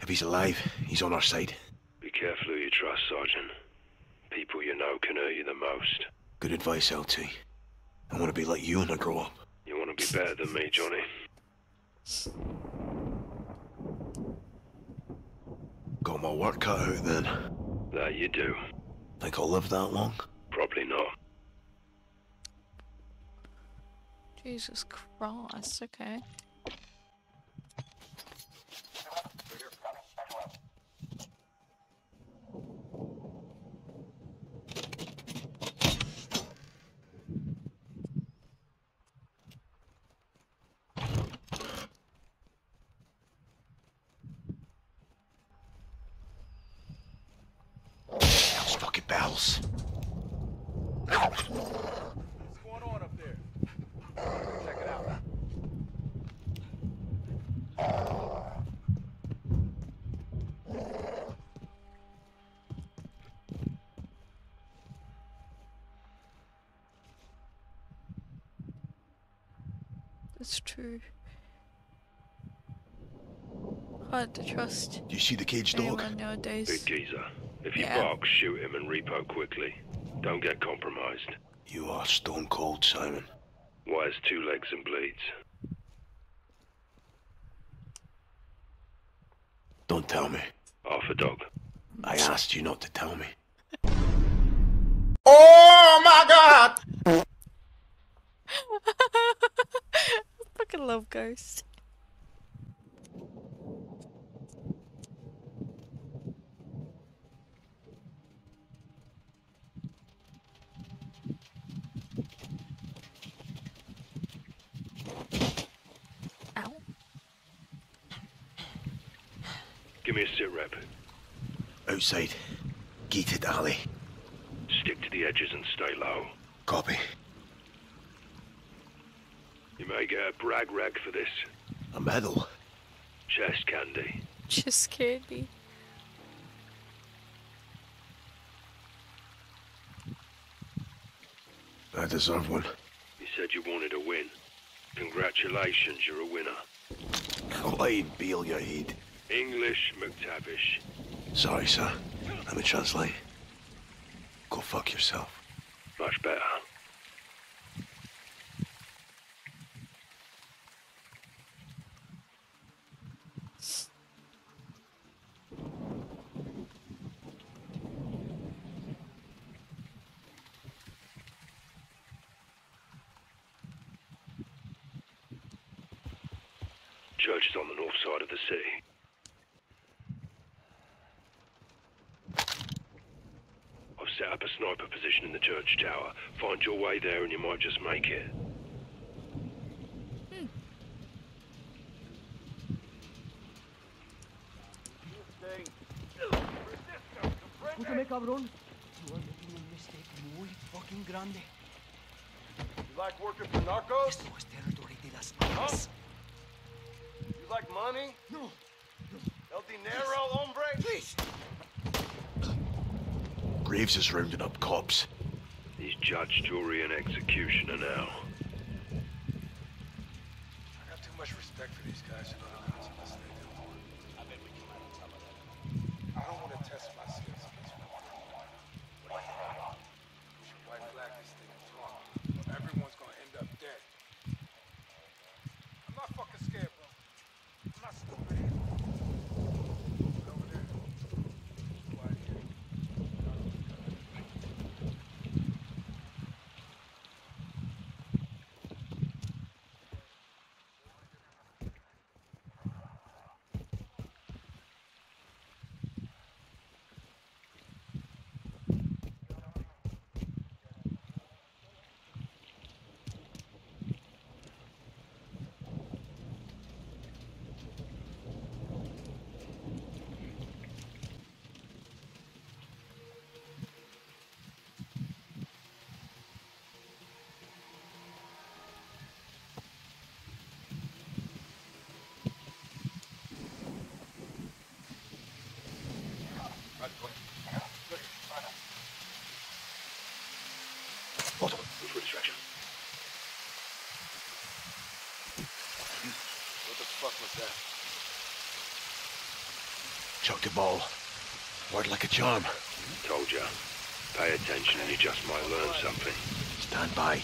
If he's alive, he's on our side. Be careful who you trust, Sergeant. People you know can hurt you the most. Good advice, LT. I want to be like you when I grow up. You want to be better than me, Johnny. Got my work cut out then. That you do. Think I'll live that long? Probably not. Jesus Christ, okay. Those fucking bells. What's going on up there? Check it out. That's true. Hard to trust. You see the caged dog? nowadays. Big geezer. If he Yeah. barks, shoot him and repo quickly. Don't get compromised. You are stone cold, Simon. Wires two legs and bleeds. Don't tell me. Half a dog. I asked you not to tell me. Oh my god! fucking love Ghost. Ow. Give me a sit rep. Outside. Gated alley. Stick to the edges and stay low. Copy. You may get a brag rag for this. A medal. Chest candy. Just scared me. I deserve one. You said you wanted a win. Congratulations, you're a winner. Why Beal your head? English McTavish. Sorry, sir. Let me translate. Go fuck yourself. Much better. Church is on the north side of the city. I've set up a sniper position in the church tower. Find your way there and you might just make it. Cabrón. You are making a mistake muy fucking grande. You like working for narcos? Esto es de las armas. You like money? No. El dinero, hombre? Please. Graves is rounding up cops. He's judge, jury, and executioner now. I got too much respect for these guys to go to prison unless they do. I bet we can learn some of that. I don't want to test my skills against one. We should white flag this thing and talk. Everyone's gonna end up dead. I'm not fucking scared, bro. I'm not stupid either. But over there, quiet here. Chuck the ball. Word like a charm. Told ya. Pay attention and you just might learn something. Stand by.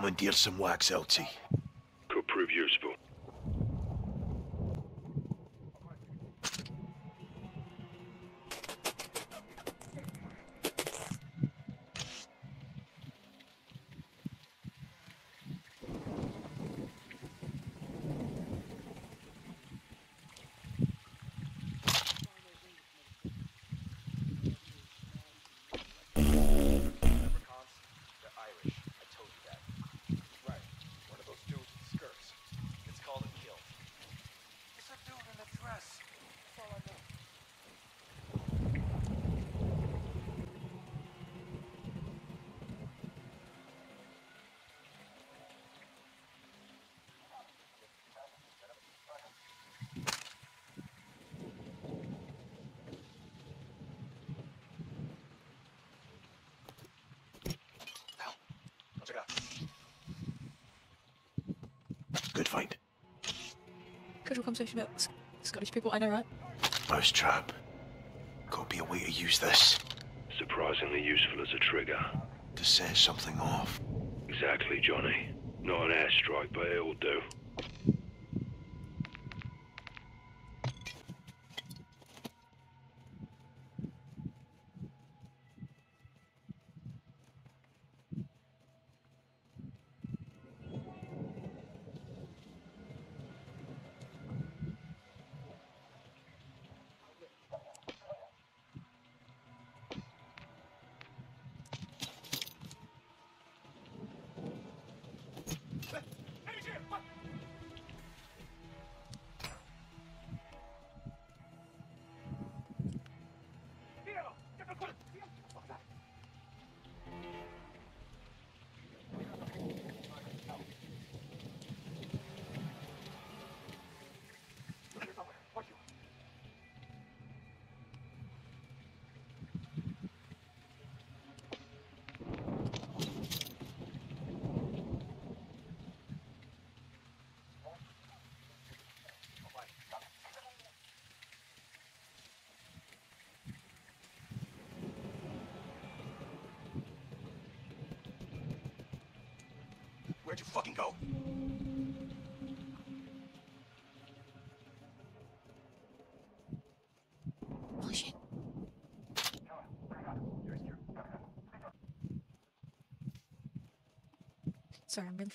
Commandeer some wax, LT. Could prove useful. They're Irish. I told you that. Right. One of those dudes with skirts. It's called a kill. It's a dude in a dress. That's all I know. Check it out. Good find. Casual conversation about Scottish people. I know, right? Mousetrap. Gotta be a way to use this. Surprisingly useful as a trigger. To set something off. Exactly, Johnny. Not an airstrike, but it'll do.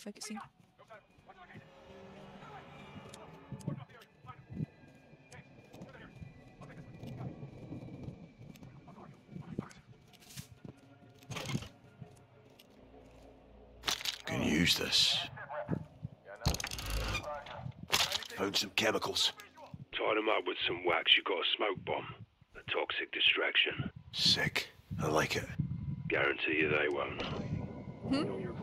Focusing. Can use this. Found some chemicals. Tied them up with some wax, you got a smoke bomb. A toxic distraction. Sick. I like it. Guarantee you they won't. Here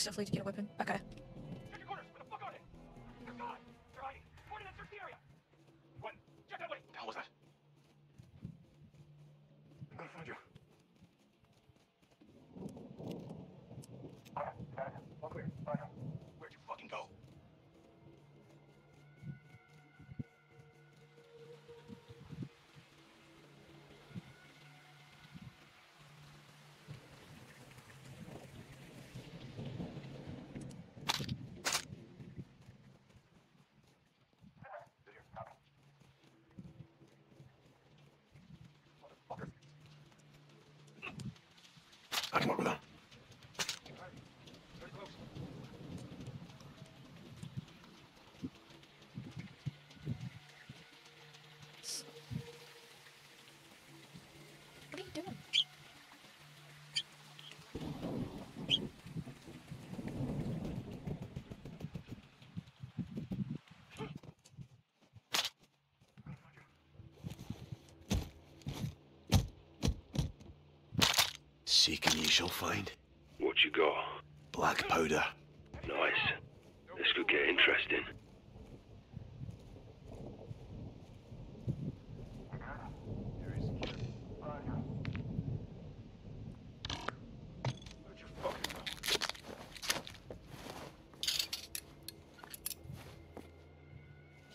Stuff lead to get a weapon. Back him Seek and ye shall find. What you got? Black powder. Nice. This could get interesting.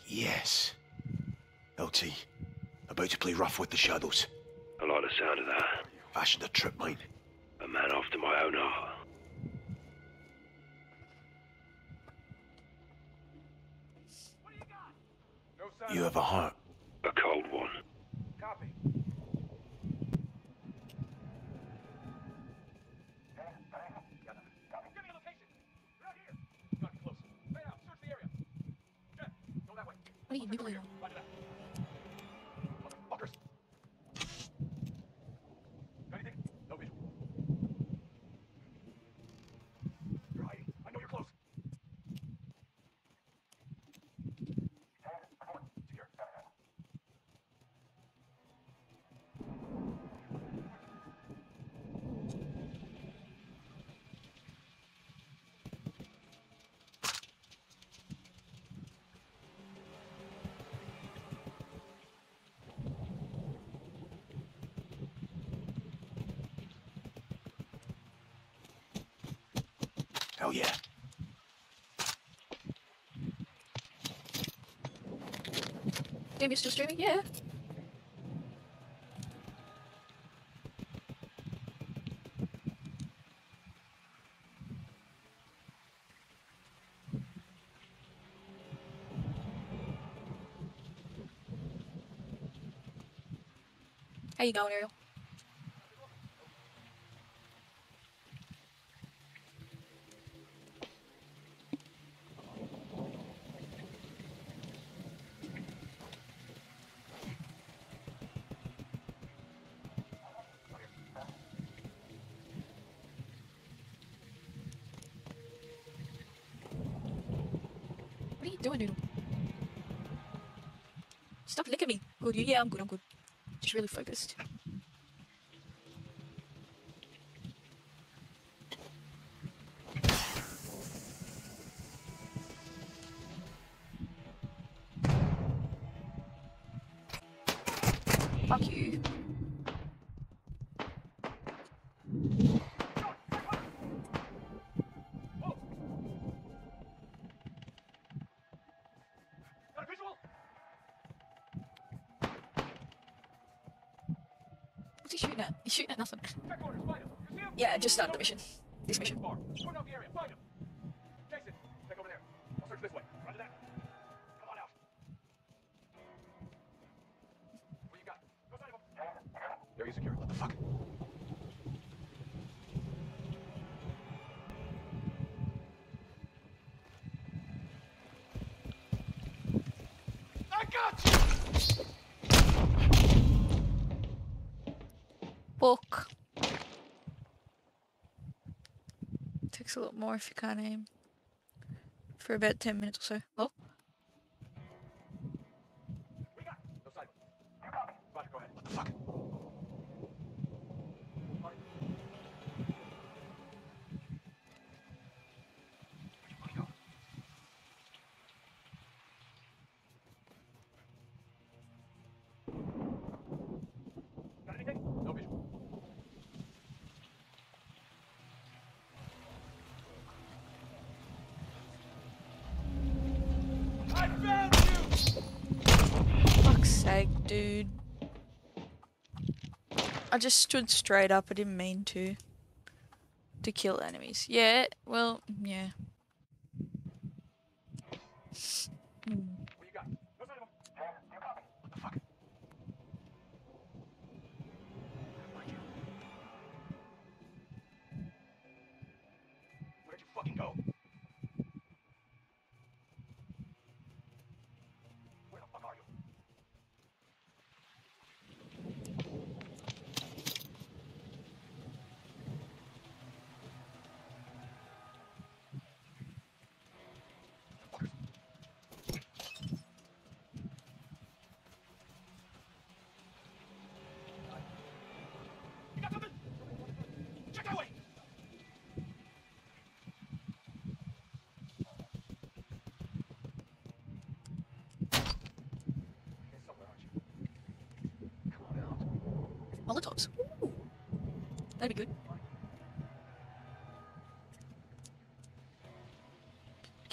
Yes. LT. About to play rough with the shadows. I like the sound of that. Fashioned a trip mine. After my own heart. You have a heart. A cold one. Copy. What are you doing? Hell yeah. Damn, you're still streaming? Yeah. How you going, Ariel? What are you doing, Noodle? Stop licking me. Yeah, I'm good, I'm good. Just really focused. Shooting at? Nothing. Yeah, just start the mission. This mission. The area. Find him. Jason, take over there. I'll search this way. Roger that. Come on out. What you got? Go find him. Area secure. What the fuck? I got you. Book. Takes a lot more if you can't aim. For about 10 minutes or so. Oh. No side. Roger, go ahead. What the fuck? Got anything? No visual. I found you! Fuck's sake, dude. I just stood straight up. I didn't mean to. To kill enemies. Yeah, well, yeah.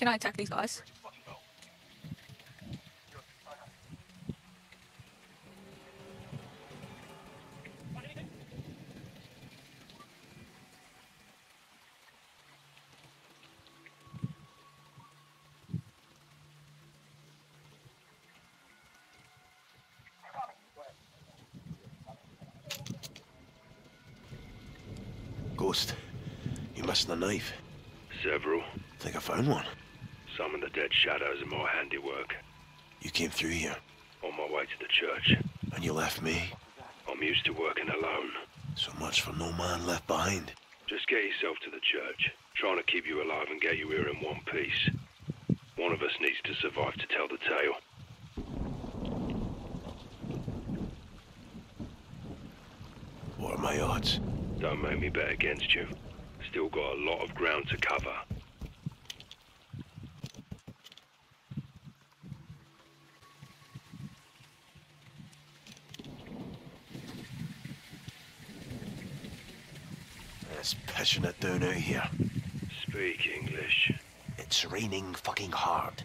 Can I attack these guys? Ghost, you missing a knife? Several. Think I found one. Some of the dead shadows are more handiwork. You came through here, On my way to the church. and you left me. I'm used to working alone. So much for no man left behind. Just get yourself to the church. Trying to keep you alive and get you here in one piece. One of us needs to survive to tell the tale. What are my odds? Don't make me bet against you. Still got a lot of ground to cover. It's pissing it down out here. Speak English. It's raining fucking hard.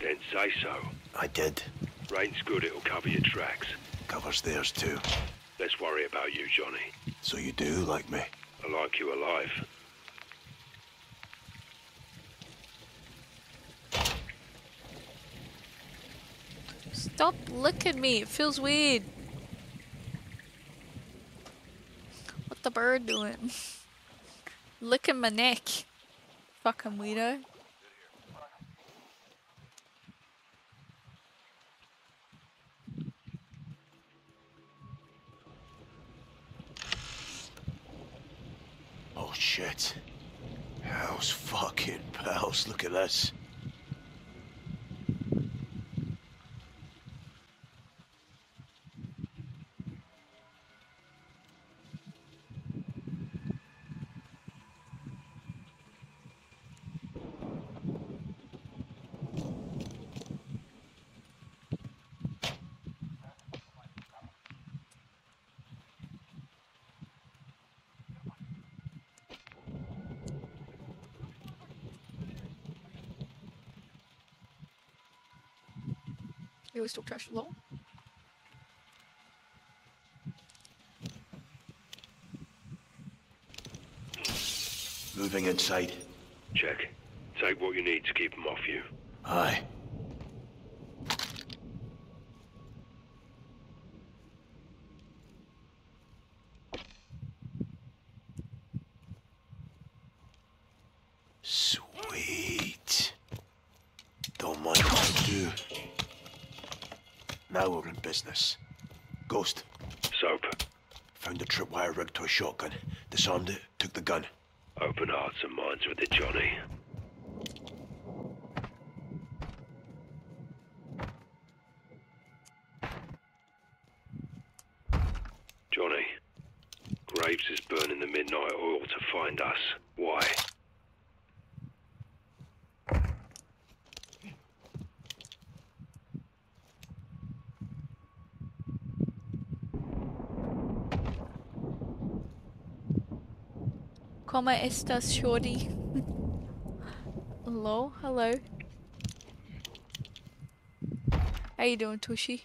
Then say so. I did. Rain's good, it'll cover your tracks. Covers theirs too. Let's worry about you, Johnny. So you do like me? I like you alive. Stop licking me. It feels weird. What the bird doing? Licking my neck. Fucking weirdo. Oh shit. House fucking pals, look at this. You always talk trash law. Moving inside. Check. Take what you need to keep them off you. Aye. Sweet. Don't mind what I do. Now we're in business. Ghost. Soap. Found a tripwire rigged to a shotgun. Disarmed it, took the gun. Open hearts and minds with it, Johnny. Johnny, Graves is burning the midnight oil to find us. Why? Como estas, shorty? hello, hello. How you doing, Tushy?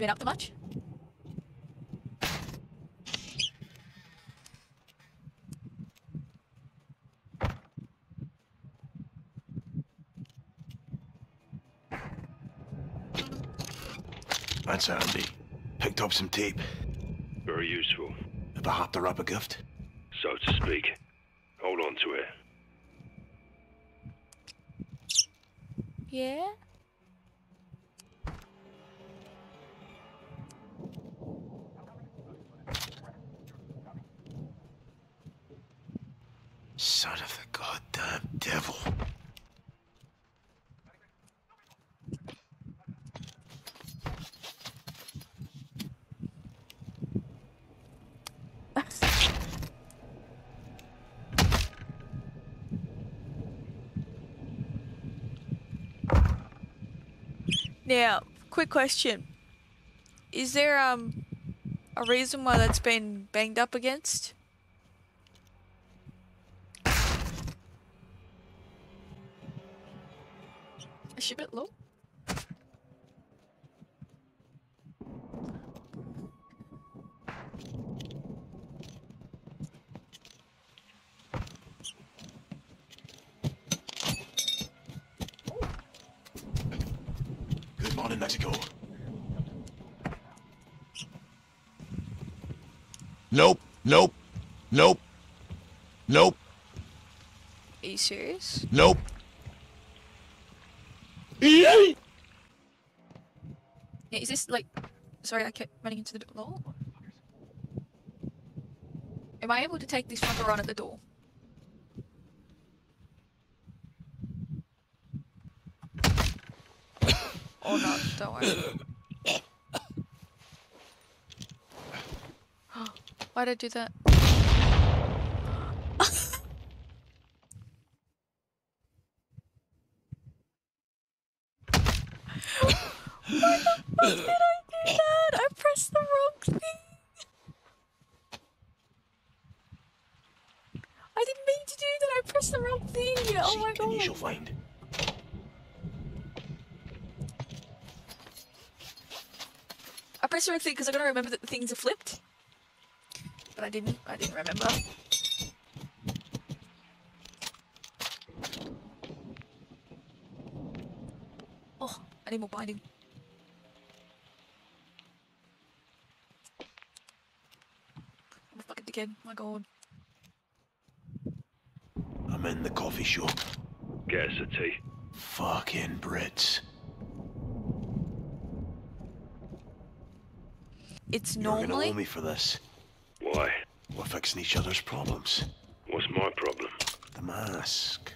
Been up to much? That's handy. Picked up some tape. Very useful. If I have to wrap a gift. So to speak. Hold on to it. Yeah? Son of the goddamn devil. Now, quick question. Is there um a reason why that's been banged up against? Good morning, Mexico. Nope, nope, nope, nope, Are you serious? nope. Yeah, is this like? Sorry, I kept running into the door. Am I able to take this fucker on at the door? Oh, or not? Don't worry. Why'd I do that? Why the fuck did I do that? I pressed the wrong thing. I didn't mean to do that. I pressed the wrong thing. Oh my god. You shall find. I pressed the thing because I gotta remember that the things are flipped. But I didn't. I didn't remember. Oh, I need more binding. I'm a fucking dickhead. My god. I'm in the coffee shop. Get us a tea. Fucking Brits. It's You're gonna normally. owe me for this. Why? We're fixing each other's problems. What's my problem? The mask.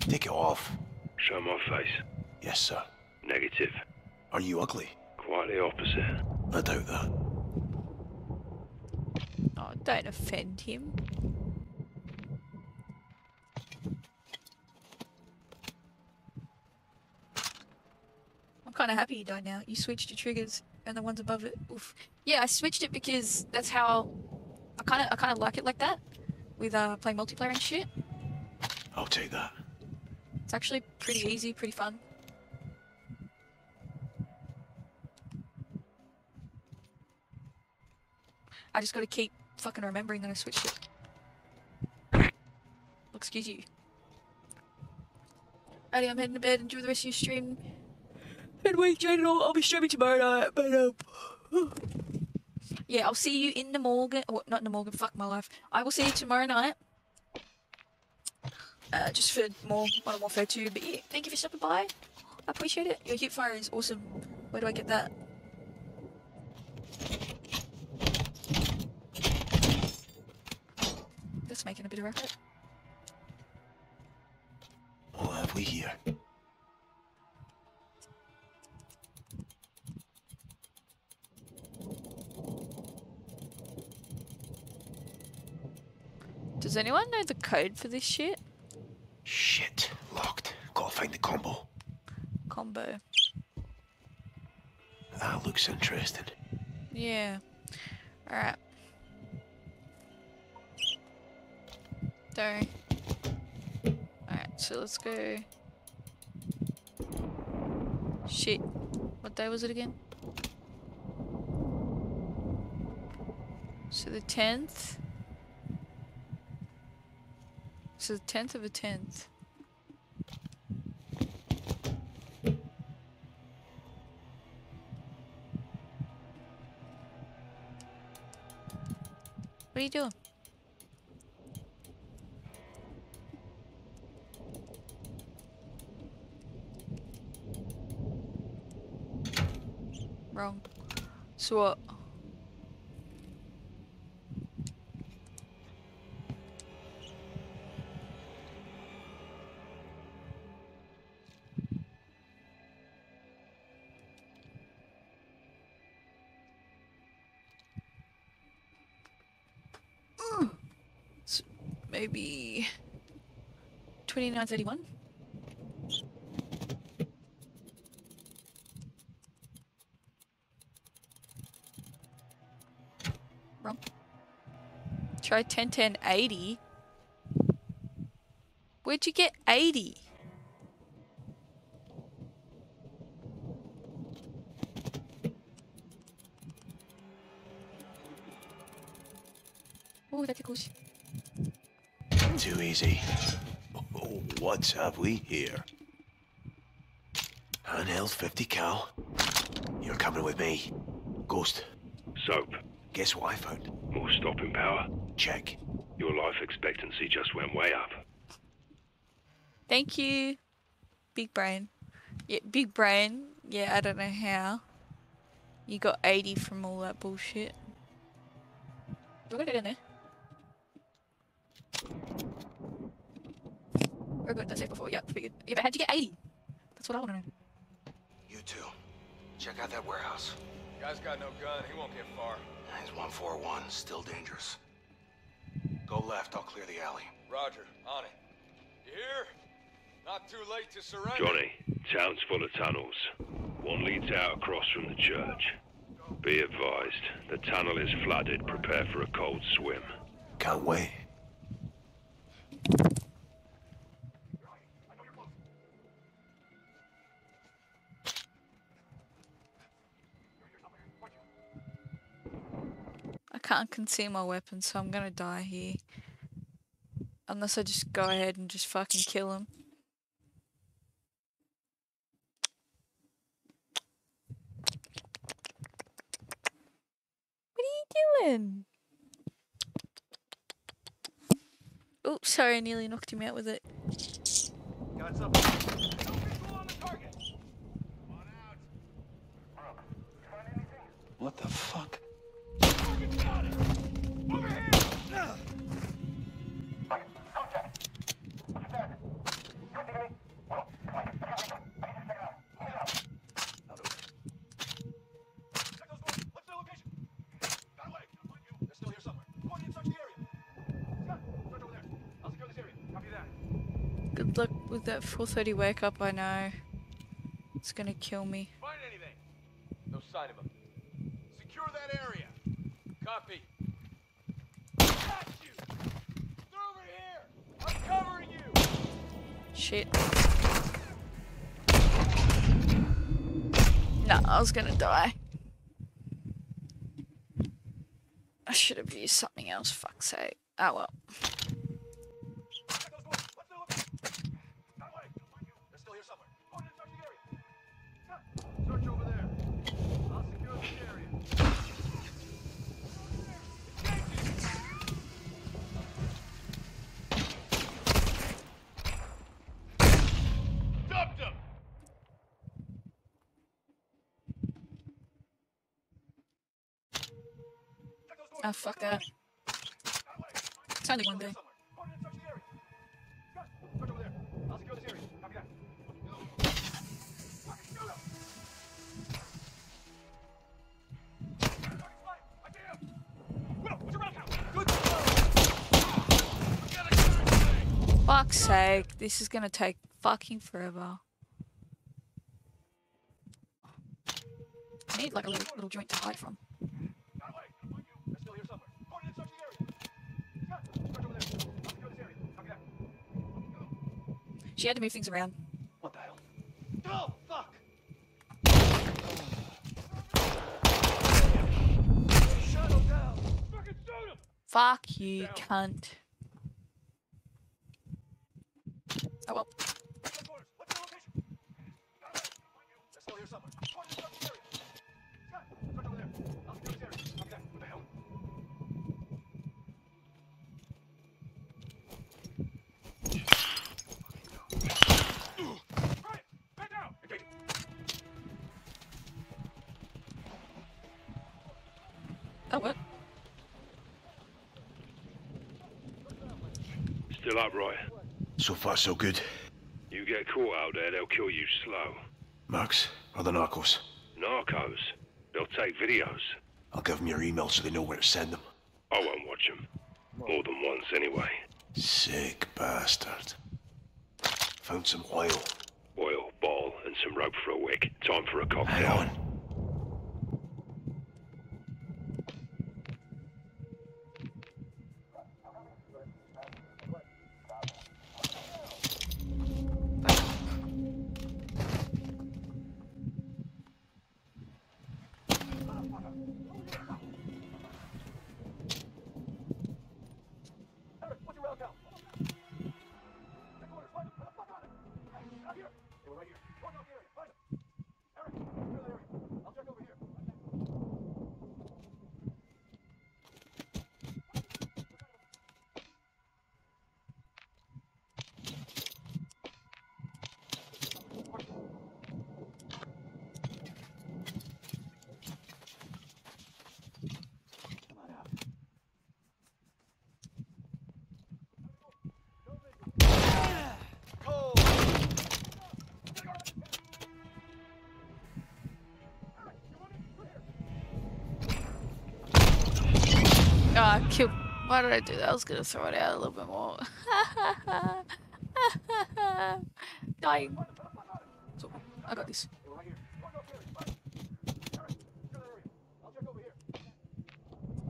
Take it off. Show my face. Yes, sir. Negative. Are you ugly? Quite the opposite. I doubt that. Oh, don't offend him. I'm kind of happy you died now. You switched your triggers and the ones above it. Oof. Yeah, I switched it because that's how I kind of I kind of like it like that with uh playing multiplayer and shit. I'll take that. It's actually pretty easy, pretty fun. I just got to keep fucking remembering that I switched it. Excuse you. Alrighty, I'm heading to bed. Enjoy the rest of your stream. And wait, Jane, I'll, be streaming tomorrow night, but um... Yeah, I'll see you in the Morgan. Or, not in the Morgan, fuck my life. I will see you tomorrow night. Uh, just for more Modern Warfare 2. But yeah, thank you for stopping by. I appreciate it. Your hip fire is awesome. Where do I get that? That's making a bit of racket. Does anyone know the code for this shit? Shit. Locked. Gotta find the combo. Combo. That looks interesting. Yeah. Alright. Don't. Alright, so let's go. Shit. What day was it again? So the 10th. So a 10th of a 10th. What are you doing? Wrong. So what? Maybe 2931. Wrong. Try 101080. Where'd you get 80? Oh, that tickles. Too easy. Oh, what have we here? Handheld 50 cal. You're coming with me. Ghost. Soap. Guess what I found? More stopping power. Check. Your life expectancy just went way up. Thank you, Big Brain. Yeah, Big Brain. Yeah, I don't know how. You got 80 from all that bullshit. Do I get in there? We're good, that's it before. Yeah, figured. Yeah, but how'd you get 80? That's what I want to know. You two. Check out that warehouse. Guy's got no gun. He won't get far. He's 141, still dangerous. Go left, I'll clear the alley. Roger. On it. You hear? Not too late to surrender. Johnny, town's full of tunnels. One leads out across from the church. Be advised, the tunnel is flooded. Prepare for a cold swim. Can't wait. Can't conceal my weapon, so I'm gonna die here. Unless I just go ahead and just fucking kill him. What are you doing? Oh, sorry, I nearly knocked him out with it. Got something. What the fuck? Good luck with that 4:30 wake up. I know it's gonna kill me. Find anything? No sign of him. Secure that area. Copy. Got you. They're over here. I'm covering you. Shit. No, I was gonna die. I should have used something else. Fuck's sake. Oh well. They're still here somewhere. Go ahead and search the area. Search over there. I'll secure this area. Dumped him. Oh fuck that. Only one day. Fuck's sake, this is gonna take fucking forever. I need like a little, little joint to hide from. She had to move things around. What the hell? Oh, fuck! Shadow down! Fucking shoot him! Fuck you, cunt. Oh well. Still upright. So far, so good. You get caught out there, they'll kill you slow. Marks, or the Narcos? Narcos. They'll take videos. I'll give them your email so they know where to send them. I won't watch them. More than once, anyway. Sick bastard. Found some oil. Oil, ball, and some rope for a wick. Time for a cocktail. Hang on. Did I do that? I was gonna throw it out a little bit more. Dying. So, I got this.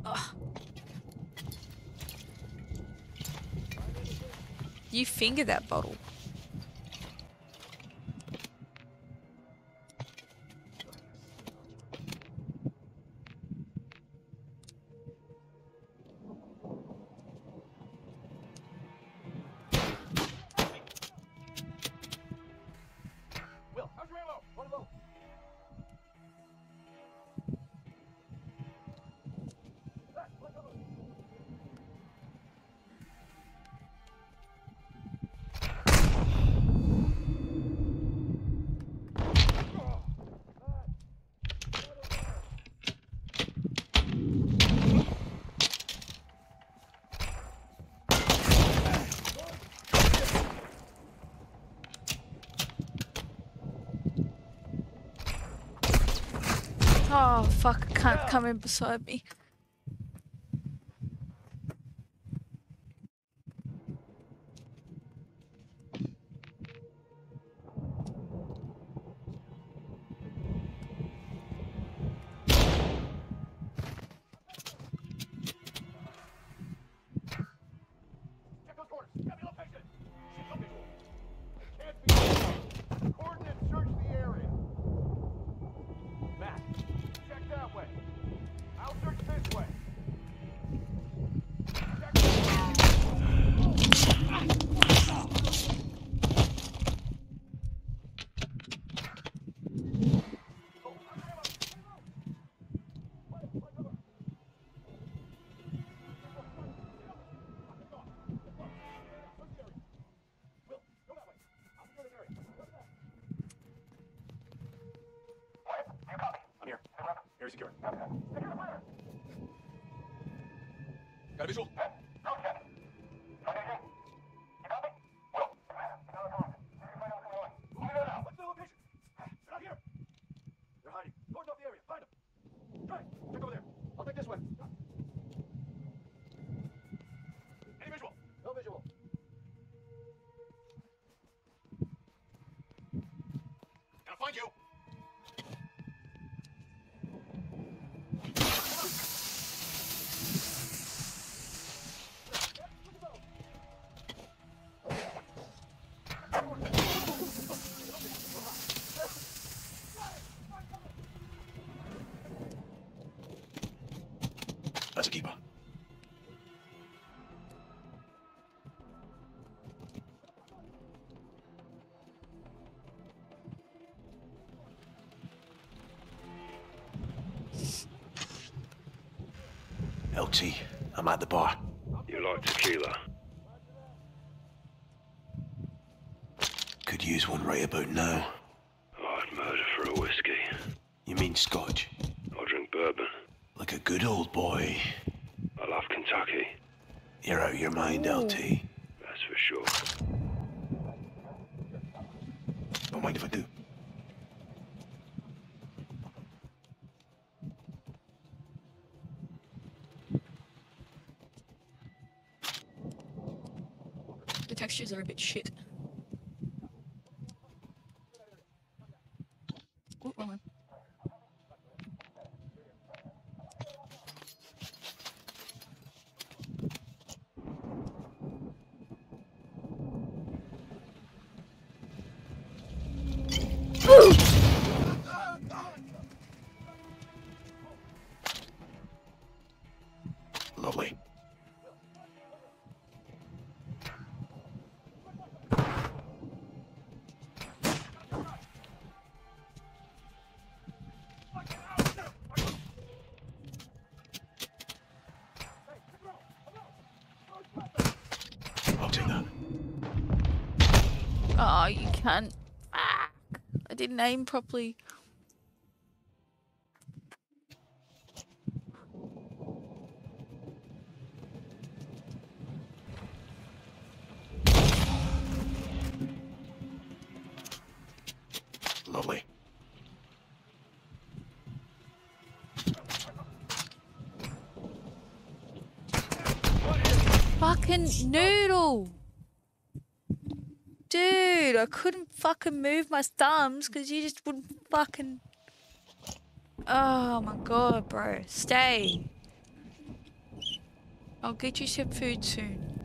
Ugh. You finger that bottle. Oh fuck! I can't come in beside me. I'm at the bar. You like tequila? Could use one right about now. I'd murder for a whiskey. You mean scotch? I drink bourbon. Like a good old boy. I love Kentucky. You're out of your mind, LT. Aim properly. Lovely. Fucking noodle. Dude, I couldn't fucking move my thumbs because you just wouldn't fucking. Oh my god, bro. Stay. I'll get you some food soon.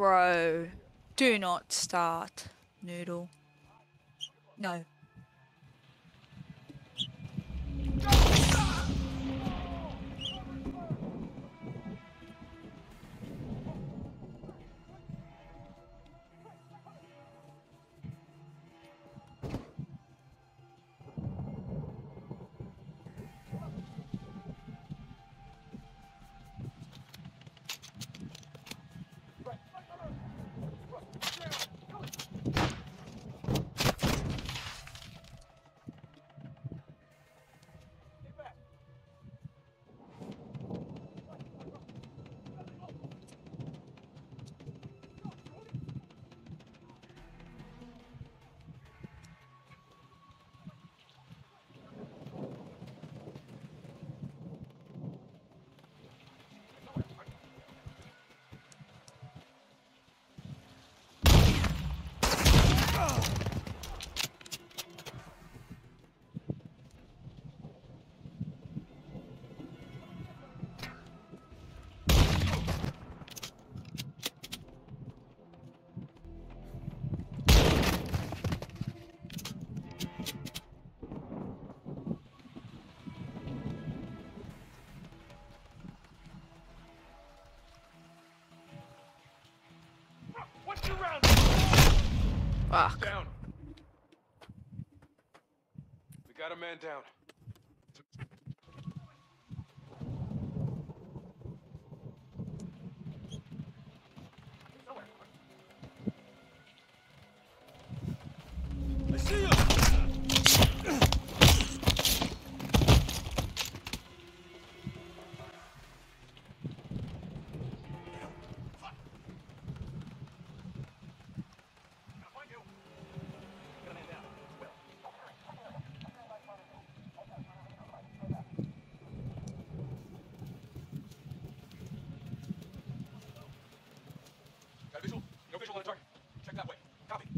Bro. Do not start, noodle. No. Man down. I see him! Got a visual? No visual on the target. Check that way. Copy.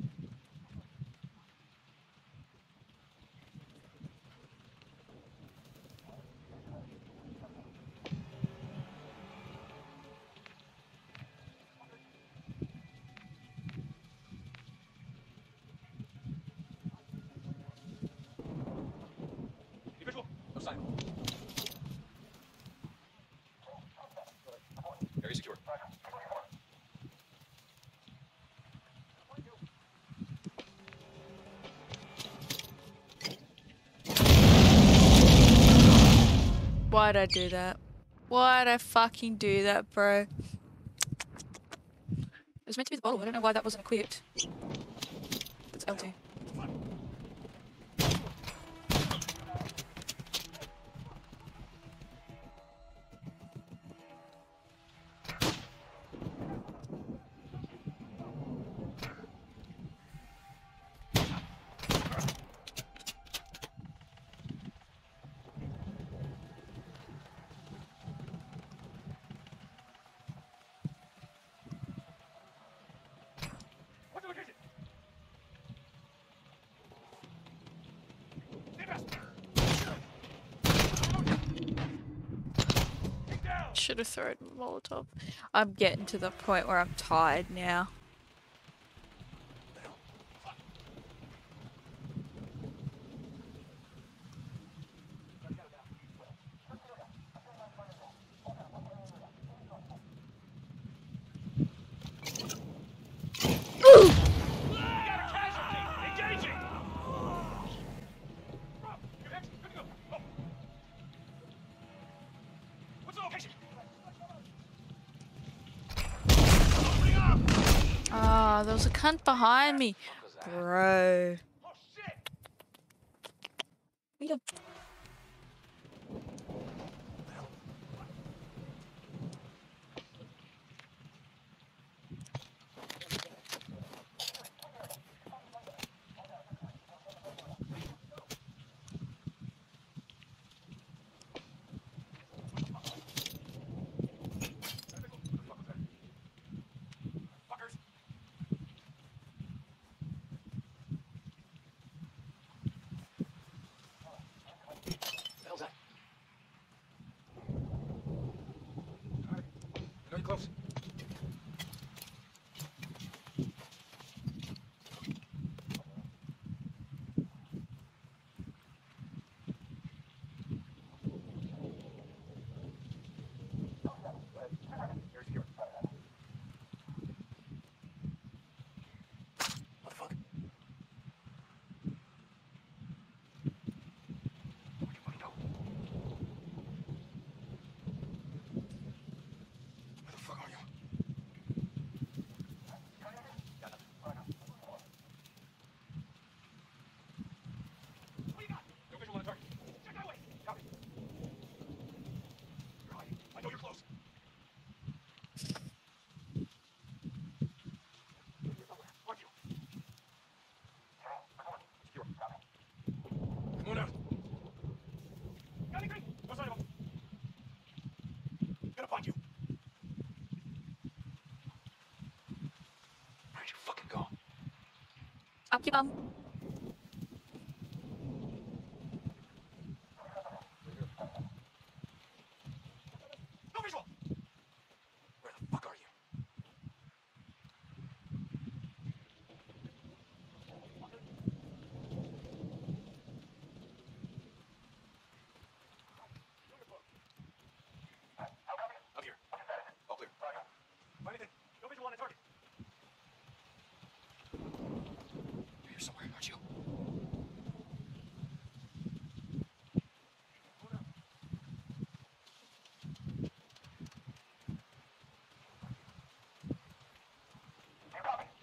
Any visual? No sign. Why'd I do that? Why'd I fucking do that, bro? It was meant to be the bottle. I don't know why that wasn't equipped. Should have thrown Molotov. I'm getting to the point where I'm tired now. Cunt behind me. Bro. Yep. Very close. No visual on the target. Check that way. Copy. You're hiding. I know you're close. On you. Come on out. Got anything? No sign of him. Gonna find you. Where'd you fucking go? Up your bum. No visual. Where the fuck are you? Up here. All clear. Find anything? No visual on the target. You're here somewhere, aren't you?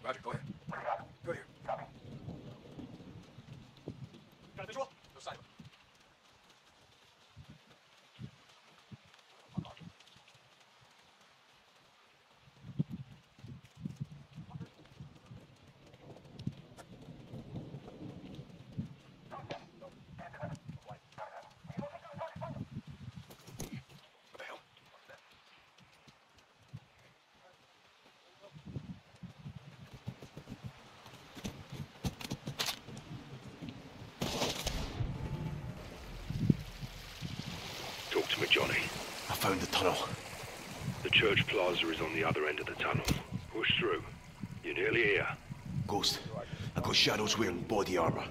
Roger, go ahead. Go here. Got a visual? No sign of him. Talk to me, Johnny. I found the tunnel. The church plaza is on the other end of the tunnel. Push through. You're nearly here. Ghost, I got shadows wearing body armor.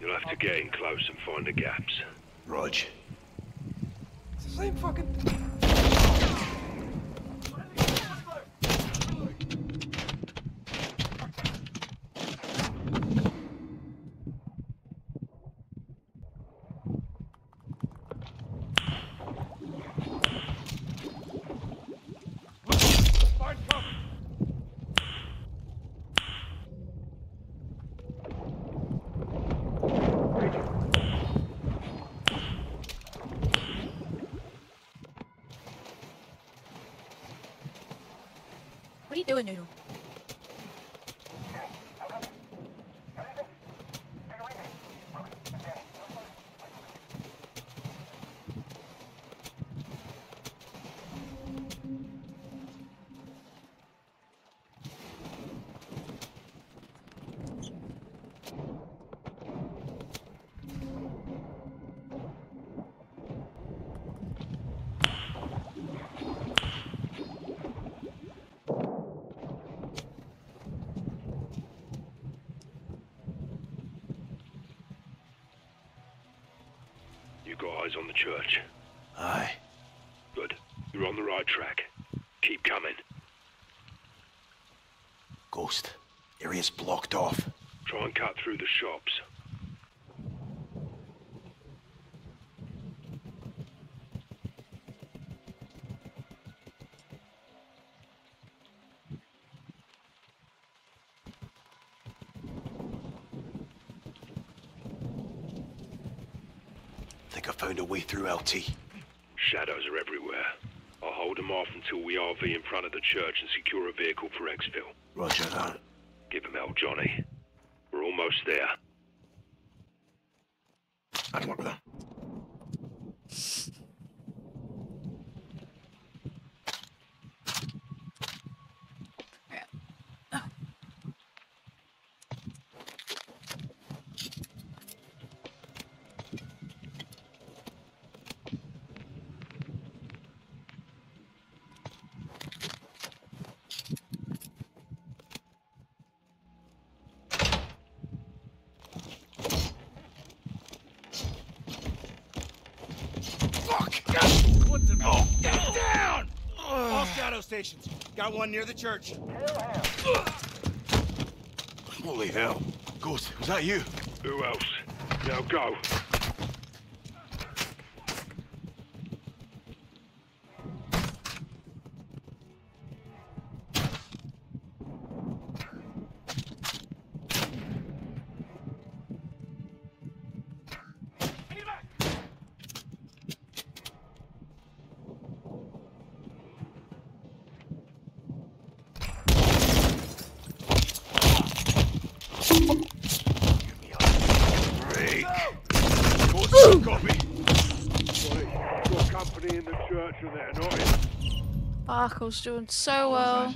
You'll have to get in close and find the gaps. Rog. It's the same fucking. Find cover. What are you doing, Noodle? You got eyes on the church? Aye. Good. You're on the right track. Keep coming. Ghost. Area's blocked off. Try and cut through the shops. Think I found a way through LT. Shadows are everywhere. I'll hold them off until we RV in front of the church and secure a vehicle for exfil. Roger that. Johnny. We're almost there. I'd work with that. Fuck! What the? Oh, get down! All shadow stations. Got one near the church. Holy hell. Ghost, was that you? Who else? Now go. Barkle's doing so well.